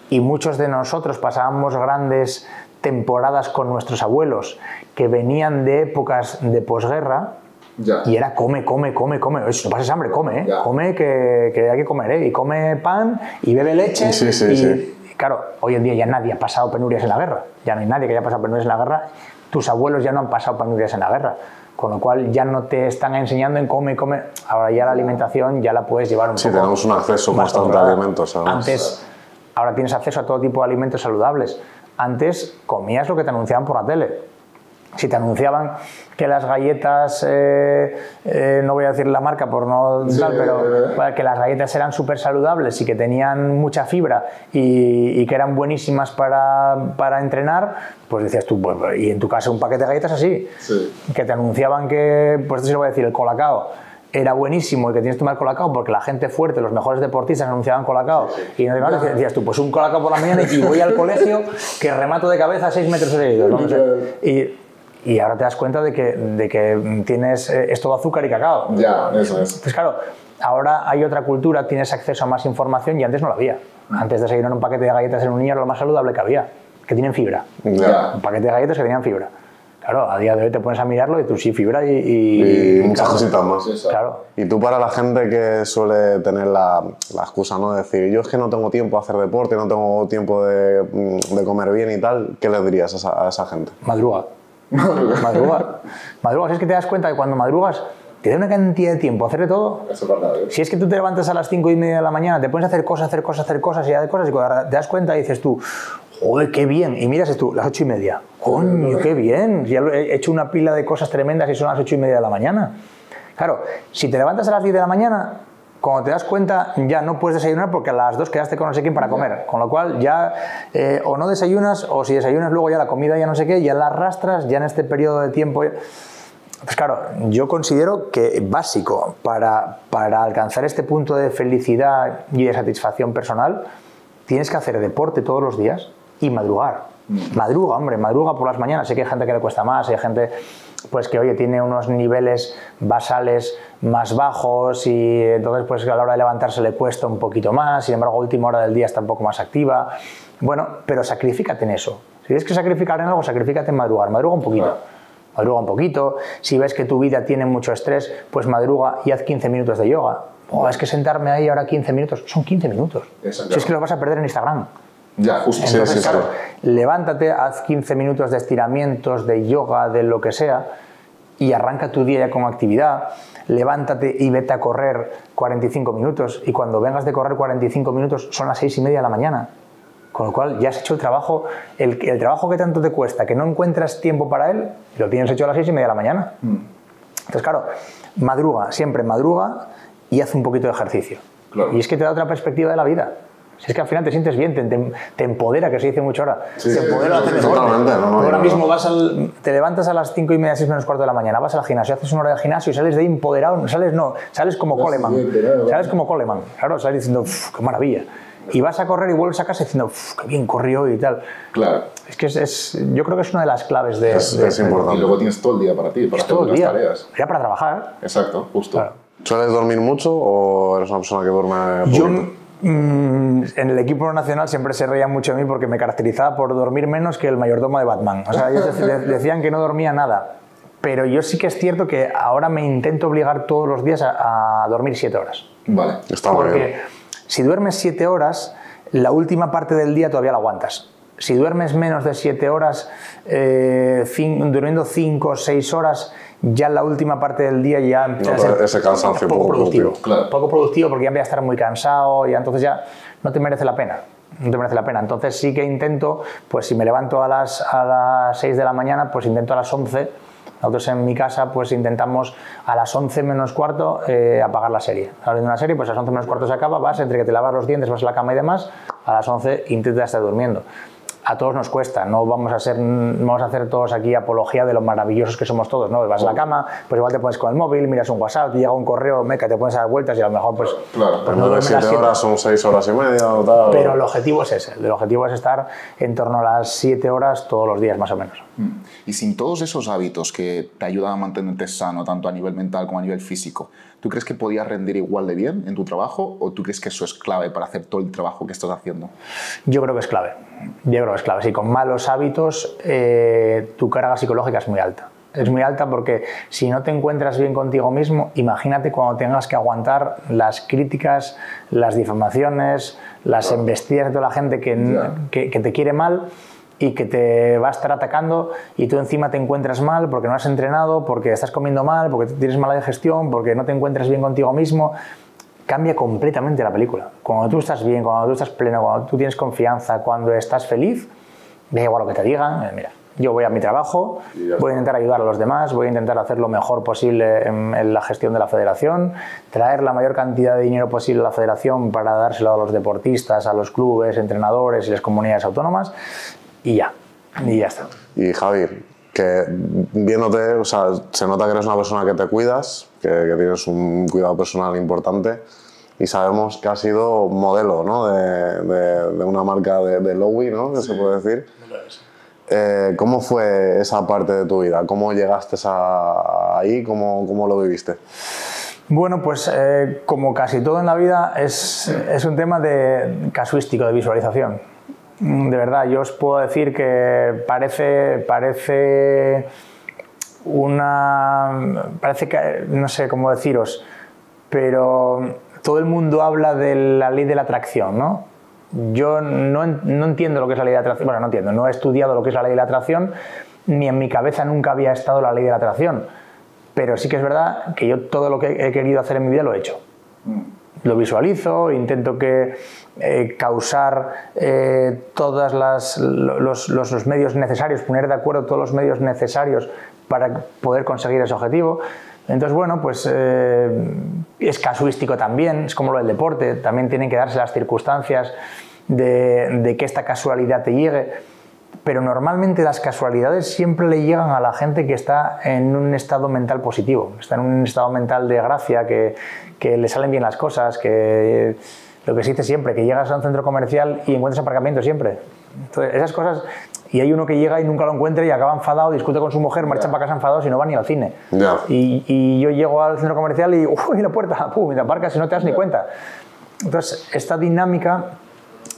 y muchos de nosotros pasábamos grandes temporadas con nuestros abuelos que venían de épocas de posguerra Ya. y era come, come, come, come. Oye, Si no pasas hambre, come, ¿eh? Come que, que hay que comer, ¿eh? Y come pan y bebe leche. Sí, sí, y, sí. y claro, hoy en día ya nadie ha pasado penurias en la guerra. Ya no hay nadie que haya pasado penurias en la guerra. Tus abuelos ya no han pasado penurias en la guerra. Con lo cual ya no te están enseñando en come, come. Ahora ya la alimentación ya la puedes llevar un Sí, poco tenemos un acceso más constante a alimentos. además. Antes, ahora tienes acceso a todo tipo de alimentos saludables. Antes comías lo que te anunciaban por la tele. Si te anunciaban que las galletas, eh, eh, no voy a decir la marca por no tal, pero bueno, que las galletas eran súper saludables y que tenían mucha fibra y, y que eran buenísimas para, para entrenar, pues decías tú, pues, y en tu casa un paquete de galletas así, Sí. que te anunciaban que, pues esto se lo voy a decir, el colacao era buenísimo y que tienes que tomar colacao porque la gente fuerte, los mejores deportistas anunciaban colacao y no te decías tú, pues un colacao por la mañana y voy al colegio que remato de cabeza a 6 metros seguidos. ¿no? No sé. Y, y ahora te das cuenta de que, de que tienes, eh, es todo azúcar y cacao. Ya, eso es. Entonces, claro, ahora hay otra cultura, tienes acceso a más información y antes no lo había. Antes de seguir en un paquete de galletas en un niño era lo más saludable que había, que tienen fibra. Ya. Un paquete de galletas que tenían fibra. Claro, a día de hoy te pones a mirarlo y tú sí, fibra y... y- Y muchas claro, cositas más. Sí. Claro. Y tú para la gente que suele tener la, la excusa ¿no? de decir, yo es que no tengo tiempo a hacer deporte, no tengo tiempo de, mm, de comer bien y tal, ¿qué le dirías a esa, a esa gente? Madruga. Madruga. Madruga. Es que te das cuenta que cuando madrugas te da una cantidad de tiempo hacer de todo. Eso. ¿eh? Si es que tú te levantas a las 5 y media de la mañana, te pones a hacer cosas, hacer cosas, hacer cosas y hacer cosas, y cuando te das cuenta dices tú, joder, qué bien. Y miras tú, las 8 y media. Coño, qué bien. Ya he hecho una pila de cosas tremendas y son las 8 y media de la mañana. Claro, si te levantas a las 10 de la mañana, cuando te das cuenta ya no puedes desayunar porque a las 2 quedaste con no sé quién para comer. Con lo cual ya eh, o no desayunas o si desayunas luego ya la comida ya no sé qué, ya la arrastras, ya en este periodo de tiempo... Pues claro, yo considero que básico para, para alcanzar este punto de felicidad y de satisfacción personal, tienes que hacer deporte todos los días y madrugar. Madruga, hombre, madruga por las mañanas. Sé que hay gente que le cuesta más, hay gente pues que oye tiene unos niveles basales más bajos y entonces pues a la hora de levantarse le cuesta un poquito más, sin embargo a última hora del día está un poco más activa. Bueno, pero sacrifícate en eso. Si tienes que sacrificar en algo, sacrifícate en madrugar. Madruga un poquito. Madruga un poquito. Si ves que tu vida tiene mucho estrés, pues madruga y haz 15 minutos de yoga. Oh, es que sentarme ahí ahora 15 minutos. Son 15 minutos. Si es que lo vas a perder en Instagram. Ya, justo. Entonces, sí, sí. claro, levántate, haz 15 minutos de estiramientos, de yoga, de lo que sea, y arranca tu día ya con actividad. Levántate y vete a correr 45 minutos, y cuando vengas de correr 45 minutos son las 6 y media de la mañana. Con lo cual ya has hecho el trabajo, el, el trabajo que tanto te cuesta, que no encuentras tiempo para él, lo tienes hecho a las 6 y media de la mañana. Entonces, claro, madruga, siempre madruga y haz un poquito de ejercicio. Claro. Y es que te da otra perspectiva de la vida. Si es que al final te sientes bien, te, te- te empodera, que se dice mucho ahora. te sí, empodera a sí, hacer sí, totalmente, no, no, ahora yo- mismo vas al, te levantas a las 5 y media, 6 menos cuarto de la mañana, vas al gimnasio, haces una hora de gimnasio y sales de ahí empoderado. Sales, no, sales como Coleman. ¿no? Sales como Coleman. Claro, sales diciendo, "Uf, qué maravilla. Y vas a correr y vuelves a casa diciendo, "Uf, qué bien corrió y tal. Claro. Es que es, es- yo creo que es una de las claves de, Es, de- es Y importante. luego tienes todo el día para ti, para hacer todo el las día. tareas. Ya para trabajar. Exacto, justo. Claro. ¿Sueles dormir mucho o eres una persona que duerme Yo poquito? mm, en el equipo nacional siempre se reían mucho de mí porque me caracterizaba por dormir menos que el mayordomo de Batman. O sea, ellos dec- de- decían que no dormía nada. Pero yo sí que es cierto que ahora me intento obligar todos los días a, a dormir siete horas. Vale. Está Porque bien. si duermes siete horas, la última parte del día todavía la aguantas. Si duermes menos de siete horas, eh, durmiendo cinco o seis horas, ya la última parte del día ya empieza a Notas ser ese cansancio poco poco productivo. Claro. Poco productivo porque ya voy a estar muy cansado y entonces ya no te merece la pena. No te merece la pena. Entonces sí que intento, pues si me levanto a las, a las 6 de la mañana, pues intento a las 11. Nosotros en mi casa pues intentamos a las 11 menos cuarto eh, apagar la serie. Estás viendo una serie, pues a las 11 menos cuarto se acaba, vas entre que te lavas los dientes, vas a la cama y demás, a las 11 intentas estar durmiendo. A todos nos cuesta, no vamos a, ser, no vamos a hacer todos aquí apología de lo maravillosos que somos todos, ¿no? Vas a la cama, pues igual te pones con el móvil, miras un WhatsApp, te llega un correo, meca, te pones a dar vueltas y a lo mejor pues, Claro. pues vez de duermes las 7 siete. horas son 6 horas y media o tal. Pero el objetivo es ese, el objetivo es estar en torno a las 7 horas todos los días más o menos. Mm. Y sin todos esos hábitos que te ayudan a mantenerte sano, tanto a nivel mental como a nivel físico, ¿tú crees que podías rendir igual de bien en tu trabajo o tú crees que eso es clave para hacer todo el trabajo que estás haciendo? Yo creo que es clave. Yo creo que es clave. Si con malos hábitos eh, tu carga psicológica es muy alta. Es muy alta porque si no te encuentras bien contigo mismo, imagínate cuando tengas que aguantar las críticas, las difamaciones, las embestidas de toda la gente que, que te quiere mal y que te va a estar atacando y tú encima te encuentras mal porque no has entrenado, porque estás comiendo mal, porque tienes mala digestión, porque no te encuentras bien contigo mismo cambia completamente la película. Cuando tú estás bien, cuando tú estás pleno, cuando tú tienes confianza, cuando estás feliz, da igual lo que te digan, eh, mira, yo voy a mi trabajo, voy a intentar ayudar a los demás, voy a intentar hacer lo mejor posible en, en la gestión de la federación, traer la mayor cantidad de dinero posible a la federación para dárselo a los deportistas, a los clubes, entrenadores y las comunidades autónomas y ya, y ya está. Y Javi, que viéndote, o sea, se nota que eres una persona que te cuidas, que, que tienes un cuidado personal importante y sabemos que has sido modelo ¿no? de, de- de una marca de, de Lowy, ¿no? que se puede decir. Eh, ¿Cómo fue esa parte de tu vida? ¿Cómo llegaste a- ahí? ¿Cómo, ¿Cómo lo viviste? Bueno, pues eh, como casi todo en la vida es, es un tema de casuístico, de visualización. Mm, De verdad, yo os puedo decir que parece, parece una... Parece que, no sé cómo deciros, pero todo el mundo habla de la ley de la atracción, ¿no? Yo no, no entiendo lo que es la ley de la atracción, bueno, no entiendo, no he estudiado lo que es la ley de la atracción, ni en mi cabeza nunca había estado la ley de la atracción pero sí que es verdad que yo todo lo que he querido hacer en mi vida lo he hecho. Lo visualizo, intento que eh, causar eh, todos los, los- medios necesarios, poner de acuerdo todos los medios necesarios para poder conseguir ese objetivo. Entonces, bueno, pues eh, es casuístico también, es como lo del deporte, también tienen que darse las circunstancias de, de que esta casualidad te llegue, pero normalmente las casualidades siempre le llegan a la gente que está en un estado mental positivo, está en un estado mental de gracia, que, que le salen bien las cosas, que lo que se dice siempre, que llegas a un centro comercial y encuentras aparcamiento siempre. Entonces, esas cosas, y hay uno que llega y nunca lo encuentra y acaba enfadado, discute con su mujer, marcha para casa enfadados y no va ni al cine. Ya. Y, y yo llego al centro comercial y, uy, la puerta, pum, y te aparcas y no te das ni cuenta. Entonces, esta dinámica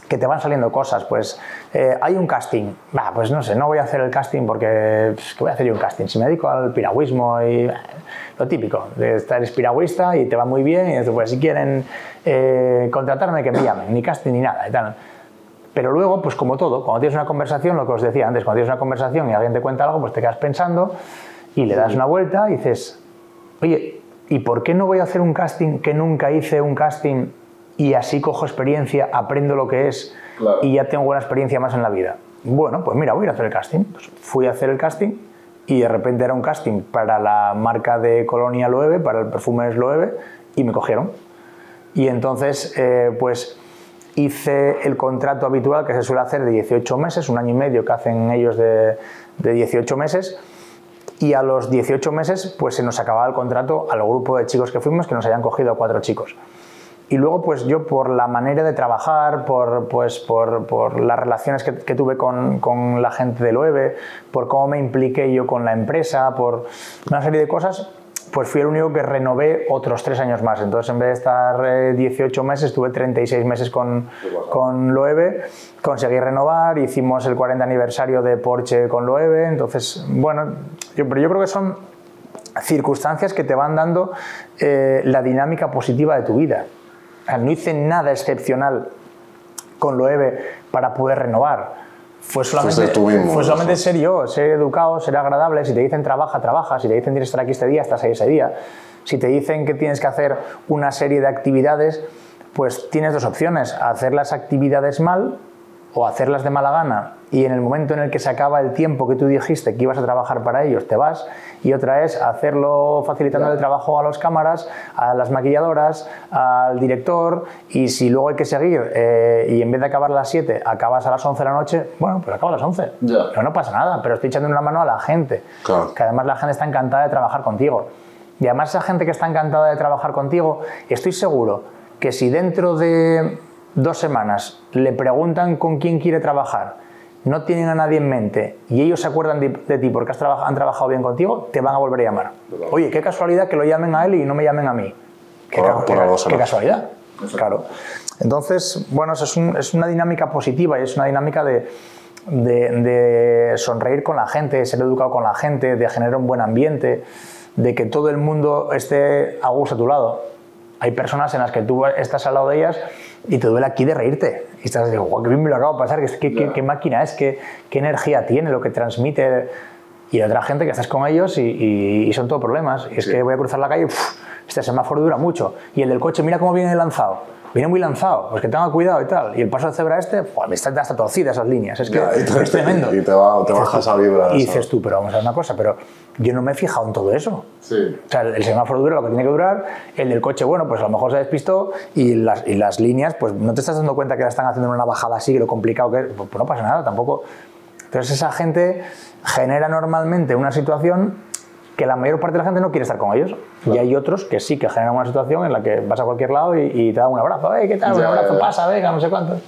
que te van saliendo cosas, pues eh, hay un casting, pues no sé, no voy a hacer el casting porque, pues, ¿qué voy a hacer yo un casting? Si me dedico al piragüismo y eh, lo típico, de estar eres piragüista y te va muy bien, y dices, pues si quieren eh, contratarme que me llamen, ni casting ni nada y tal. Pero luego, pues como todo, cuando tienes una conversación, lo que os decía antes, cuando tienes una conversación y alguien te cuenta algo, pues te quedas pensando y le das una vuelta y dices, oye, ¿y por qué no voy a hacer un casting que nunca hice un casting y así cojo experiencia, aprendo lo que es Claro. y ya tengo una experiencia más en la vida? Bueno, pues mira, voy a ir a hacer el casting. Pues fui a hacer el casting y de repente era un casting para la marca de Colonia Loewe, para el perfume Loewe, y me cogieron. Y entonces, eh, pues hice el contrato habitual que se suele hacer de 18 meses, un año y medio que hacen ellos de, de 18 meses. Y a los 18 meses, pues se nos acababa el contrato al grupo de chicos que fuimos, que nos habían cogido a cuatro chicos. Y luego, pues yo por la manera de trabajar, por, pues, por, por las relaciones que, que tuve con, con la gente del OEVE, por cómo me impliqué yo con la empresa, por una serie de cosas, pues fui el único que renové otros tres años más. Entonces, en vez de estar eh, 18 meses, estuve 36 meses con, con Loewe, conseguí renovar, hicimos el 40 aniversario de Porsche con Loewe, entonces, bueno, yo, pero yo creo que son circunstancias que te van dando eh, la dinámica positiva de tu vida. No hice nada excepcional con Loewe para poder renovar. Fue solamente, mismo, fue solamente eso. ser yo, ser educado, ser agradable. Si te dicen trabaja, trabaja. Si te dicen tienes que estar aquí este día, estás ahí ese día. Si te dicen que tienes que hacer una serie de actividades, pues tienes dos opciones. Hacer las actividades mal o hacerlas de mala gana y en el momento en el que se acaba el tiempo que tú dijiste que ibas a trabajar para ellos, te vas. Y otra es hacerlo facilitando el trabajo a las cámaras, a las maquilladoras, al director y si luego hay que seguir eh, y en vez de acabar a las 7 acabas a las 11 de la noche, bueno, pues acaba a las 11. Ya. Pero no pasa nada, pero estoy echando una mano a la gente. Claro. Que además la gente está encantada de trabajar contigo. Y además esa gente que está encantada de trabajar contigo, estoy seguro que si dentro de dos semanas le preguntan con quién quiere trabajar, no tienen a nadie en mente y ellos se acuerdan de, de ti porque has traba- han trabajado bien contigo, te van a volver a llamar. Oye, qué casualidad que lo llamen a él y no me llamen a mí. Qué, Por- ca- por qué ca- algo qué será. casualidad. Claro. Entonces, bueno, eso es, un- es una dinámica positiva y es una dinámica de, de- de sonreír con la gente, ser educado con la gente, de generar un buen ambiente, de que todo el mundo esté a gusto a tu lado. Hay personas en las que tú estás al lado de ellas y te duele aquí de reírte. Y estás de, guau, qué bien me lo acabo de pasar, qué, qué- qué máquina es, qué, qué energía tiene, lo que transmite. Y otra gente que estás con ellos y, y- y son todo problemas. Y es que voy a cruzar la calle, uf, este semáforo dura mucho. Y el del coche, mira cómo viene lanzado. Viene muy lanzado, pues que tenga cuidado y tal. Y el paso de cebra este, me está hasta torcida esas líneas. Es que Ya, te- es tremendo. y te va- te dices baja tú- esa vibra, Y dices tú, pero vamos a ver una cosa, pero yo no me he fijado en todo eso. Sí. O sea, el, el semáforo dura lo que tiene que durar, el del coche, bueno, pues a lo mejor se despistó y las, y las líneas, pues no te estás dando cuenta que la están haciendo en una bajada así, que lo complicado que es, pues, no pasa nada tampoco. Entonces esa gente genera normalmente una situación que la mayor parte de la gente no quiere estar con ellos. Y hay otros que sí que generan una situación en la que vas a cualquier lado y, y te dan un abrazo, "Ey, ¿qué tal? Un abrazo, ya. pasa, venga, no sé cuánto.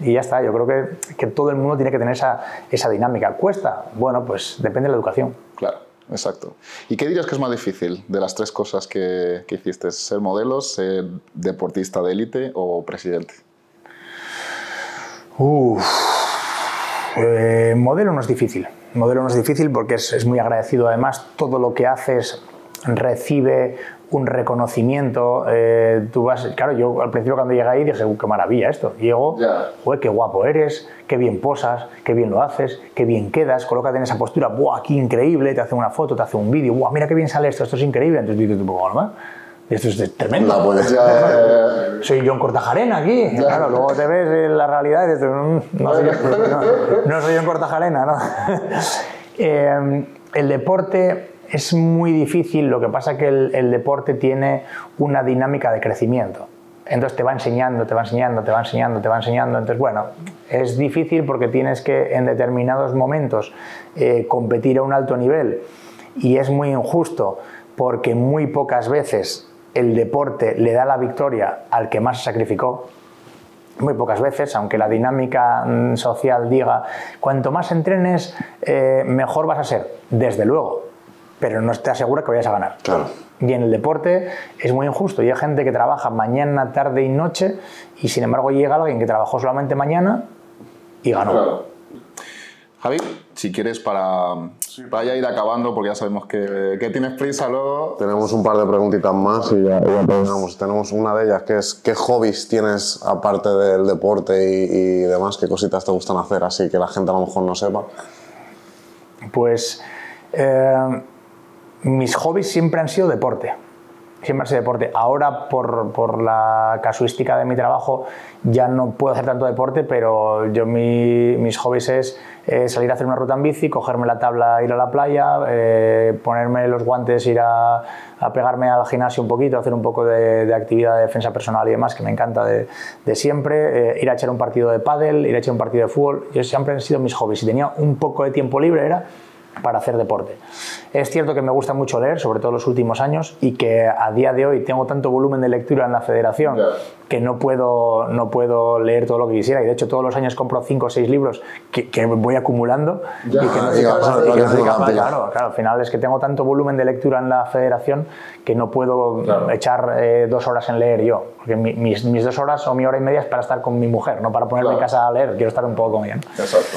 Y ya está, yo creo que, que todo el mundo tiene que tener esa, esa dinámica. ¿Cuesta? Bueno, pues depende de la educación. Claro, exacto. ¿Y qué dirías que es más difícil de las tres cosas que, que hiciste? ¿Ser modelo, ser deportista de élite o presidente? Uf. Eh, modelo no es difícil. Modelo no es difícil porque es, es muy agradecido. Además, todo lo que haces recibe un reconocimiento. eh, tú vas, claro, yo al principio cuando llegué ahí dije, "Uh, qué maravilla esto. Llego, Ya. "Joder, qué guapo eres, qué bien posas, qué bien lo haces, qué bien quedas, colócate en esa postura, ¡buah, aquí increíble! Te hace una foto, te hace un vídeo, ¡buah, mira qué bien sale esto, esto es increíble! Entonces dices, tú, bueno, ¿no? Esto es tremendo. La polla. Soy John Cortajarena aquí. Claro, luego te ves en la realidad y dices, "Mm, no, soy, no, no soy John Cortajarena, ¿no? Eh, el deporte es muy difícil, lo que pasa es que el, el deporte tiene una dinámica de crecimiento. Entonces te va enseñando, te va enseñando, te va enseñando, te va enseñando. Entonces, bueno, es difícil porque tienes que en determinados momentos eh, competir a un alto nivel y es muy injusto porque muy pocas veces el deporte le da la victoria al que más se sacrificó. Muy pocas veces, aunque la dinámica mm, social diga, cuanto más entrenes, eh, mejor vas a ser, desde luego, pero no te asegura que vayas a ganar. Claro. Y en el deporte es muy injusto. Y hay gente que trabaja mañana, tarde y noche y sin embargo llega alguien que trabajó solamente mañana y ganó. Claro. Javi, si quieres para, para ya ir acabando, porque ya sabemos que, que tienes prisa luego. Tenemos un par de preguntitas más y ya, ya terminamos. Tenemos una de ellas que es ¿qué hobbies tienes aparte del deporte y, y demás? ¿Qué cositas te gustan hacer así que la gente a lo mejor no sepa? Pues eh, mis hobbies siempre han sido deporte. Siempre han sido deporte. Ahora, por, por la casuística de mi trabajo, ya no puedo hacer tanto deporte, pero yo mi- mis hobbies es eh, salir a hacer una ruta en bici, cogerme la tabla, ir a la playa, eh, ponerme los guantes, ir a, a pegarme al gimnasio un poquito, hacer un poco de, actividad de defensa personal y demás, que me encanta de, de siempre, eh, ir a echar un partido de pádel, ir a echar un partido de fútbol. Yo siempre han sido mis hobbies. Si tenía un poco de tiempo libre era para hacer deporte. Es cierto que me gusta mucho leer, sobre todo los últimos años, y que a día de hoy tengo tanto volumen de lectura en la federación que no puedo, no puedo leer todo lo que quisiera. Y de hecho todos los años compro 5 o 6 libros que, que voy acumulando Ya. y que no soy Diga, capaz, claro, no claro, capaz- claro. claro, claro, al final es que tengo tanto volumen de lectura en la federación que no puedo Claro. echar eh, dos horas en leer yo. Porque mi- mis, mis dos horas o mi hora y media es para estar con mi mujer, no para ponerme Claro. en casa a leer. Quiero estar un poco con ella. Exacto.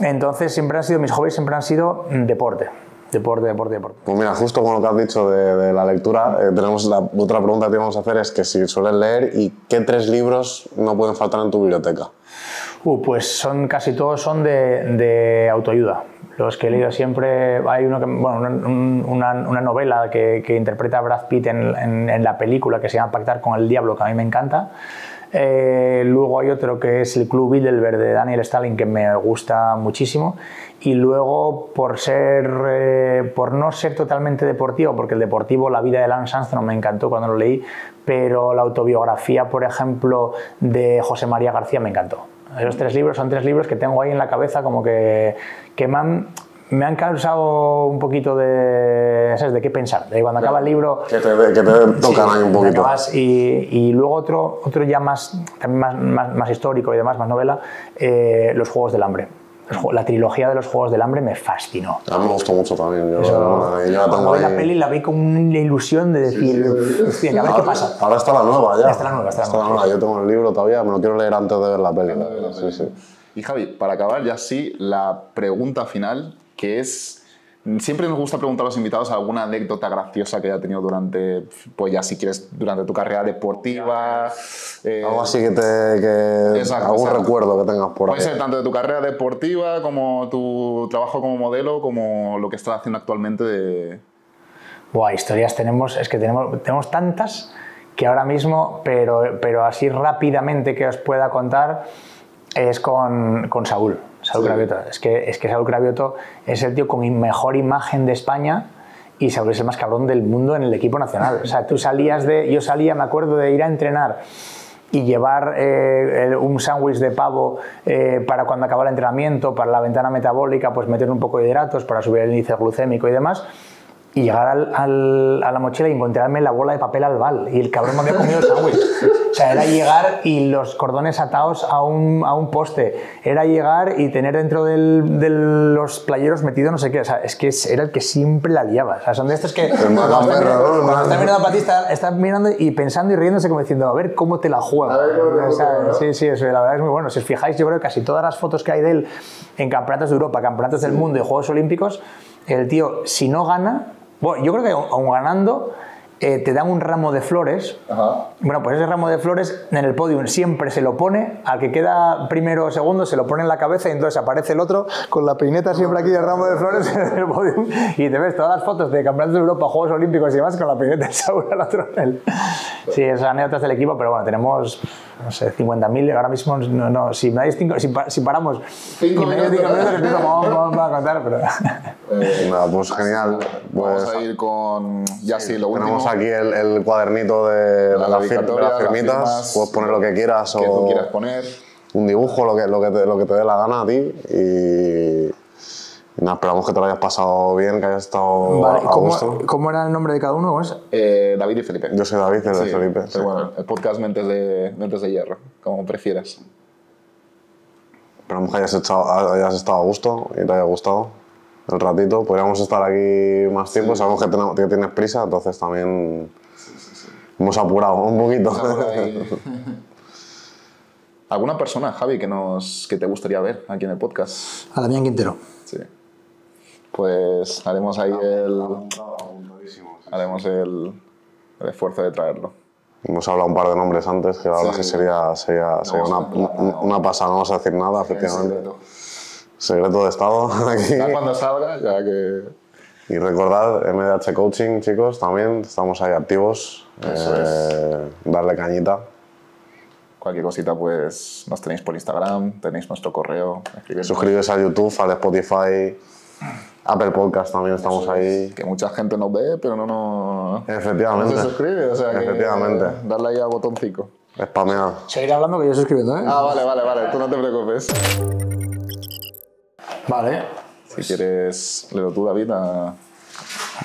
Entonces siempre han sido, mis hobbies siempre han sido mm, deporte. Deporte, deporte, deporte. Pues mira, justo con lo que has dicho de, de la lectura, eh, tenemos la otra pregunta que vamos a hacer es que si sueles leer y qué tres libros no pueden faltar en tu biblioteca. Uh, pues son casi todos son de, de autoayuda. Los que he leído siempre, hay uno que, bueno, un- una, una novela que, que interpreta Brad Pitt en, en- en la película que se llama Pactar con el Diablo, que a mí me encanta. Eh, luego hay otro que es el Club Bilderberg de Daniel Stalin, que me gusta muchísimo. Y luego, por, ser, eh, por no ser totalmente deportivo, porque el deportivo, La vida de Lance Armstrong, me encantó cuando lo leí, pero la autobiografía, por ejemplo, de José María García me encantó. Esos tres libros son tres libros que tengo ahí en la cabeza como que, que me han causado un poquito de, ¿sabes? de qué pensar. De cuando acaba el libro... Que te, que te tocan ahí un poquito. y, y luego otro, otro ya más, también más, más, más histórico y demás, más novela, eh, Los Juegos del Hambre. La trilogía de los Juegos del Hambre me fascinó. A mí me gustó mucho también. Yo, Eso, yo la tengo vi la ahí. peli la vi con una ilusión de decir, hostia, que a ver qué pasa. Ahora está la nueva ya. Está la nueva, está la nueva, Yo tengo el libro todavía, me lo quiero leer antes de ver la peli. Sí, sí. Y Javi, para acabar ya sí, la pregunta final, que es... Siempre nos gusta preguntar a los invitados alguna anécdota graciosa que haya tenido durante, pues ya si quieres, durante tu carrera deportiva. eh, Algo así que te. Que, Exacto, algún exacto. recuerdo que tengas por ahí. Puede ser tanto de tu carrera deportiva como tu trabajo como modelo, como lo que estás haciendo actualmente de... Buah, historias tenemos, es que tenemos, tenemos tantas que ahora mismo, pero, pero así rápidamente que os pueda contar, es con, con Saúl, Saúl Sí. Cravioto. Es que, es que Saúl Cravioto es el tío con mejor imagen de España y Saúl es el más cabrón del mundo en el equipo nacional. O sea, tú salías de, yo salía, me acuerdo de ir a entrenar y llevar eh, un sándwich de pavo eh, para cuando acaba el entrenamiento, para la ventana metabólica, pues meter un poco de hidratos para subir el índice glucémico y demás. Y llegar al- al- a la mochila y encontrarme la bola de papel albal. Y el cabrón me había comido el sándwich. O sea, era llegar y los cordones atados a un, a un poste. Era llegar y tener dentro del- de los playeros metido no sé qué. O sea, es que era el que siempre la liaba. O sea, son de estos que cuando estás mirando- mirando a Patista, estás mirando y pensando y riéndose como diciendo, a ver cómo te la juega. O sea. Sí, sí, eso, la verdad es muy bueno. Si os fijáis, yo creo que casi todas las fotos que hay de él en campeonatos de Europa, campeonatos del mundo y Juegos Olímpicos, el tío, si no gana, Bueno, yo creo que aún ganando, eh, te dan un ramo de flores. Ajá. Bueno, pues ese ramo de flores en el podium siempre se lo pone, al que queda primero o segundo se lo pone en la cabeza y entonces aparece el otro con la peineta siempre aquí el ramo de flores en el podium y te ves todas las fotos de campeonatos de Europa, Juegos Olímpicos y demás con la peineta de Saúl al otro. El- Sí, esas anécdotas del equipo, pero bueno, tenemos, no sé, 50.000 ahora mismo, no, no, si, me dais cinco, si, pa- si paramos Cinco y me dais minutos. cinco minutos, empiezo vamos, vamos a contar, pero... Nada, pues genial. Vamos Pues a ir con ya sí, lo último. Tenemos aquí el, el cuadernito de, La de las fir- de dedicatoria, las las firmitas. firmas, Puedes poner lo que quieras que tú o quieras poner. un dibujo, lo que, lo, que te, lo que te dé la gana a ti. Y, y nada, esperamos que te lo hayas pasado bien, que hayas estado Vale, a gusto. ¿cómo, ¿Cómo era el nombre de cada uno? ¿Cómo es? Eh, David y Felipe. Yo soy David, el de Sí, Felipe. pero sí. bueno, el podcast Mentes de, Mentes de Hierro, como prefieras. Esperamos que hayas, echado- hayas estado a gusto y te haya gustado el ratito. Podríamos estar aquí más tiempo, sabemos que, tenemos- que tienes prisa, entonces también hemos apurado un poquito. ¿Alguna persona, Javi, que, nos, que te gustaría ver aquí en el podcast? A Damián Quintero. Sí. Pues haremos ahí el, haremos el, el esfuerzo de traerlo. Hemos hablado un par de nombres antes, que la verdad Sí. que sería, sería, sería una, una- una pasada, no vamos a decir nada, efectivamente. Secreto de Estado aquí. Ya cuando salga, ya que... Y recordad, MDH Coaching, chicos, también estamos ahí activos. Eso Eh, Darle cañita. Cualquier cosita, pues nos tenéis por Instagram, tenéis nuestro correo. Suscribiros a YouTube, al Spotify, Apple Podcast también estamos ahí. Que mucha gente nos ve, pero no, no, no Efectivamente. se suscribe. O sea que Efectivamente. darle ahí al botoncito. Spamead. Seguir hablando que yo estoy escribiendo, ¿eh? Ah, vale, vale, vale. Tú no te preocupes. Vale. Si quieres, leo tú, David, a...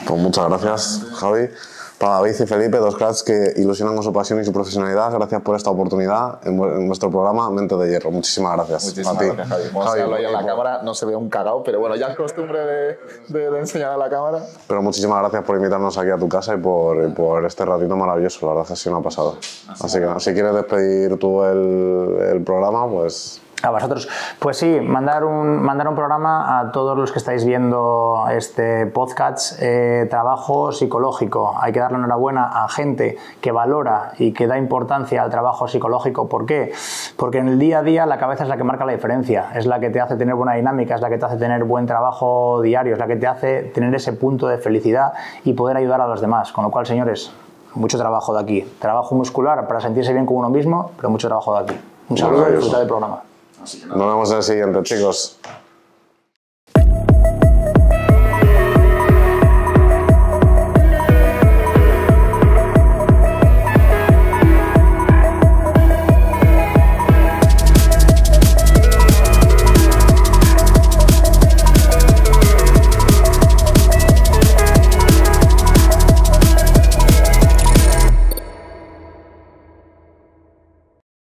Pues muchas gracias, Javi. Para David y Felipe, dos cracks que ilusionan con su pasión y su profesionalidad. Gracias por esta oportunidad en, nuestro programa Mente de Hierro. Muchísimas gracias. Muchísimas a ti. gracias, Javi. Vamos a Javi, enseñarlo ahí en la cámara. No se ve un cagao, pero bueno, ya es costumbre de, de- de enseñar a la cámara. Pero muchísimas gracias por invitarnos aquí a tu casa y por, y por este ratito maravilloso. La verdad que ha sido una pasada. Así que nada, si quieres despedir tú el, el programa, pues A vosotros. Pues sí, mandar un, mandar un programa a todos los que estáis viendo este podcast, eh, trabajo psicológico. Hay que darle enhorabuena a gente que valora y que da importancia al trabajo psicológico. ¿Por qué? Porque en el día a día la cabeza es la que marca la diferencia, es la que te hace tener buena dinámica, es la que te hace tener buen trabajo diario, es la que te hace tener ese punto de felicidad y poder ayudar a los demás. Con lo cual, señores, mucho trabajo de aquí. Trabajo muscular para sentirse bien con uno mismo, pero mucho trabajo de aquí. Un saludo y disfrutar del programa. Nos vemos en el siguiente, chicos.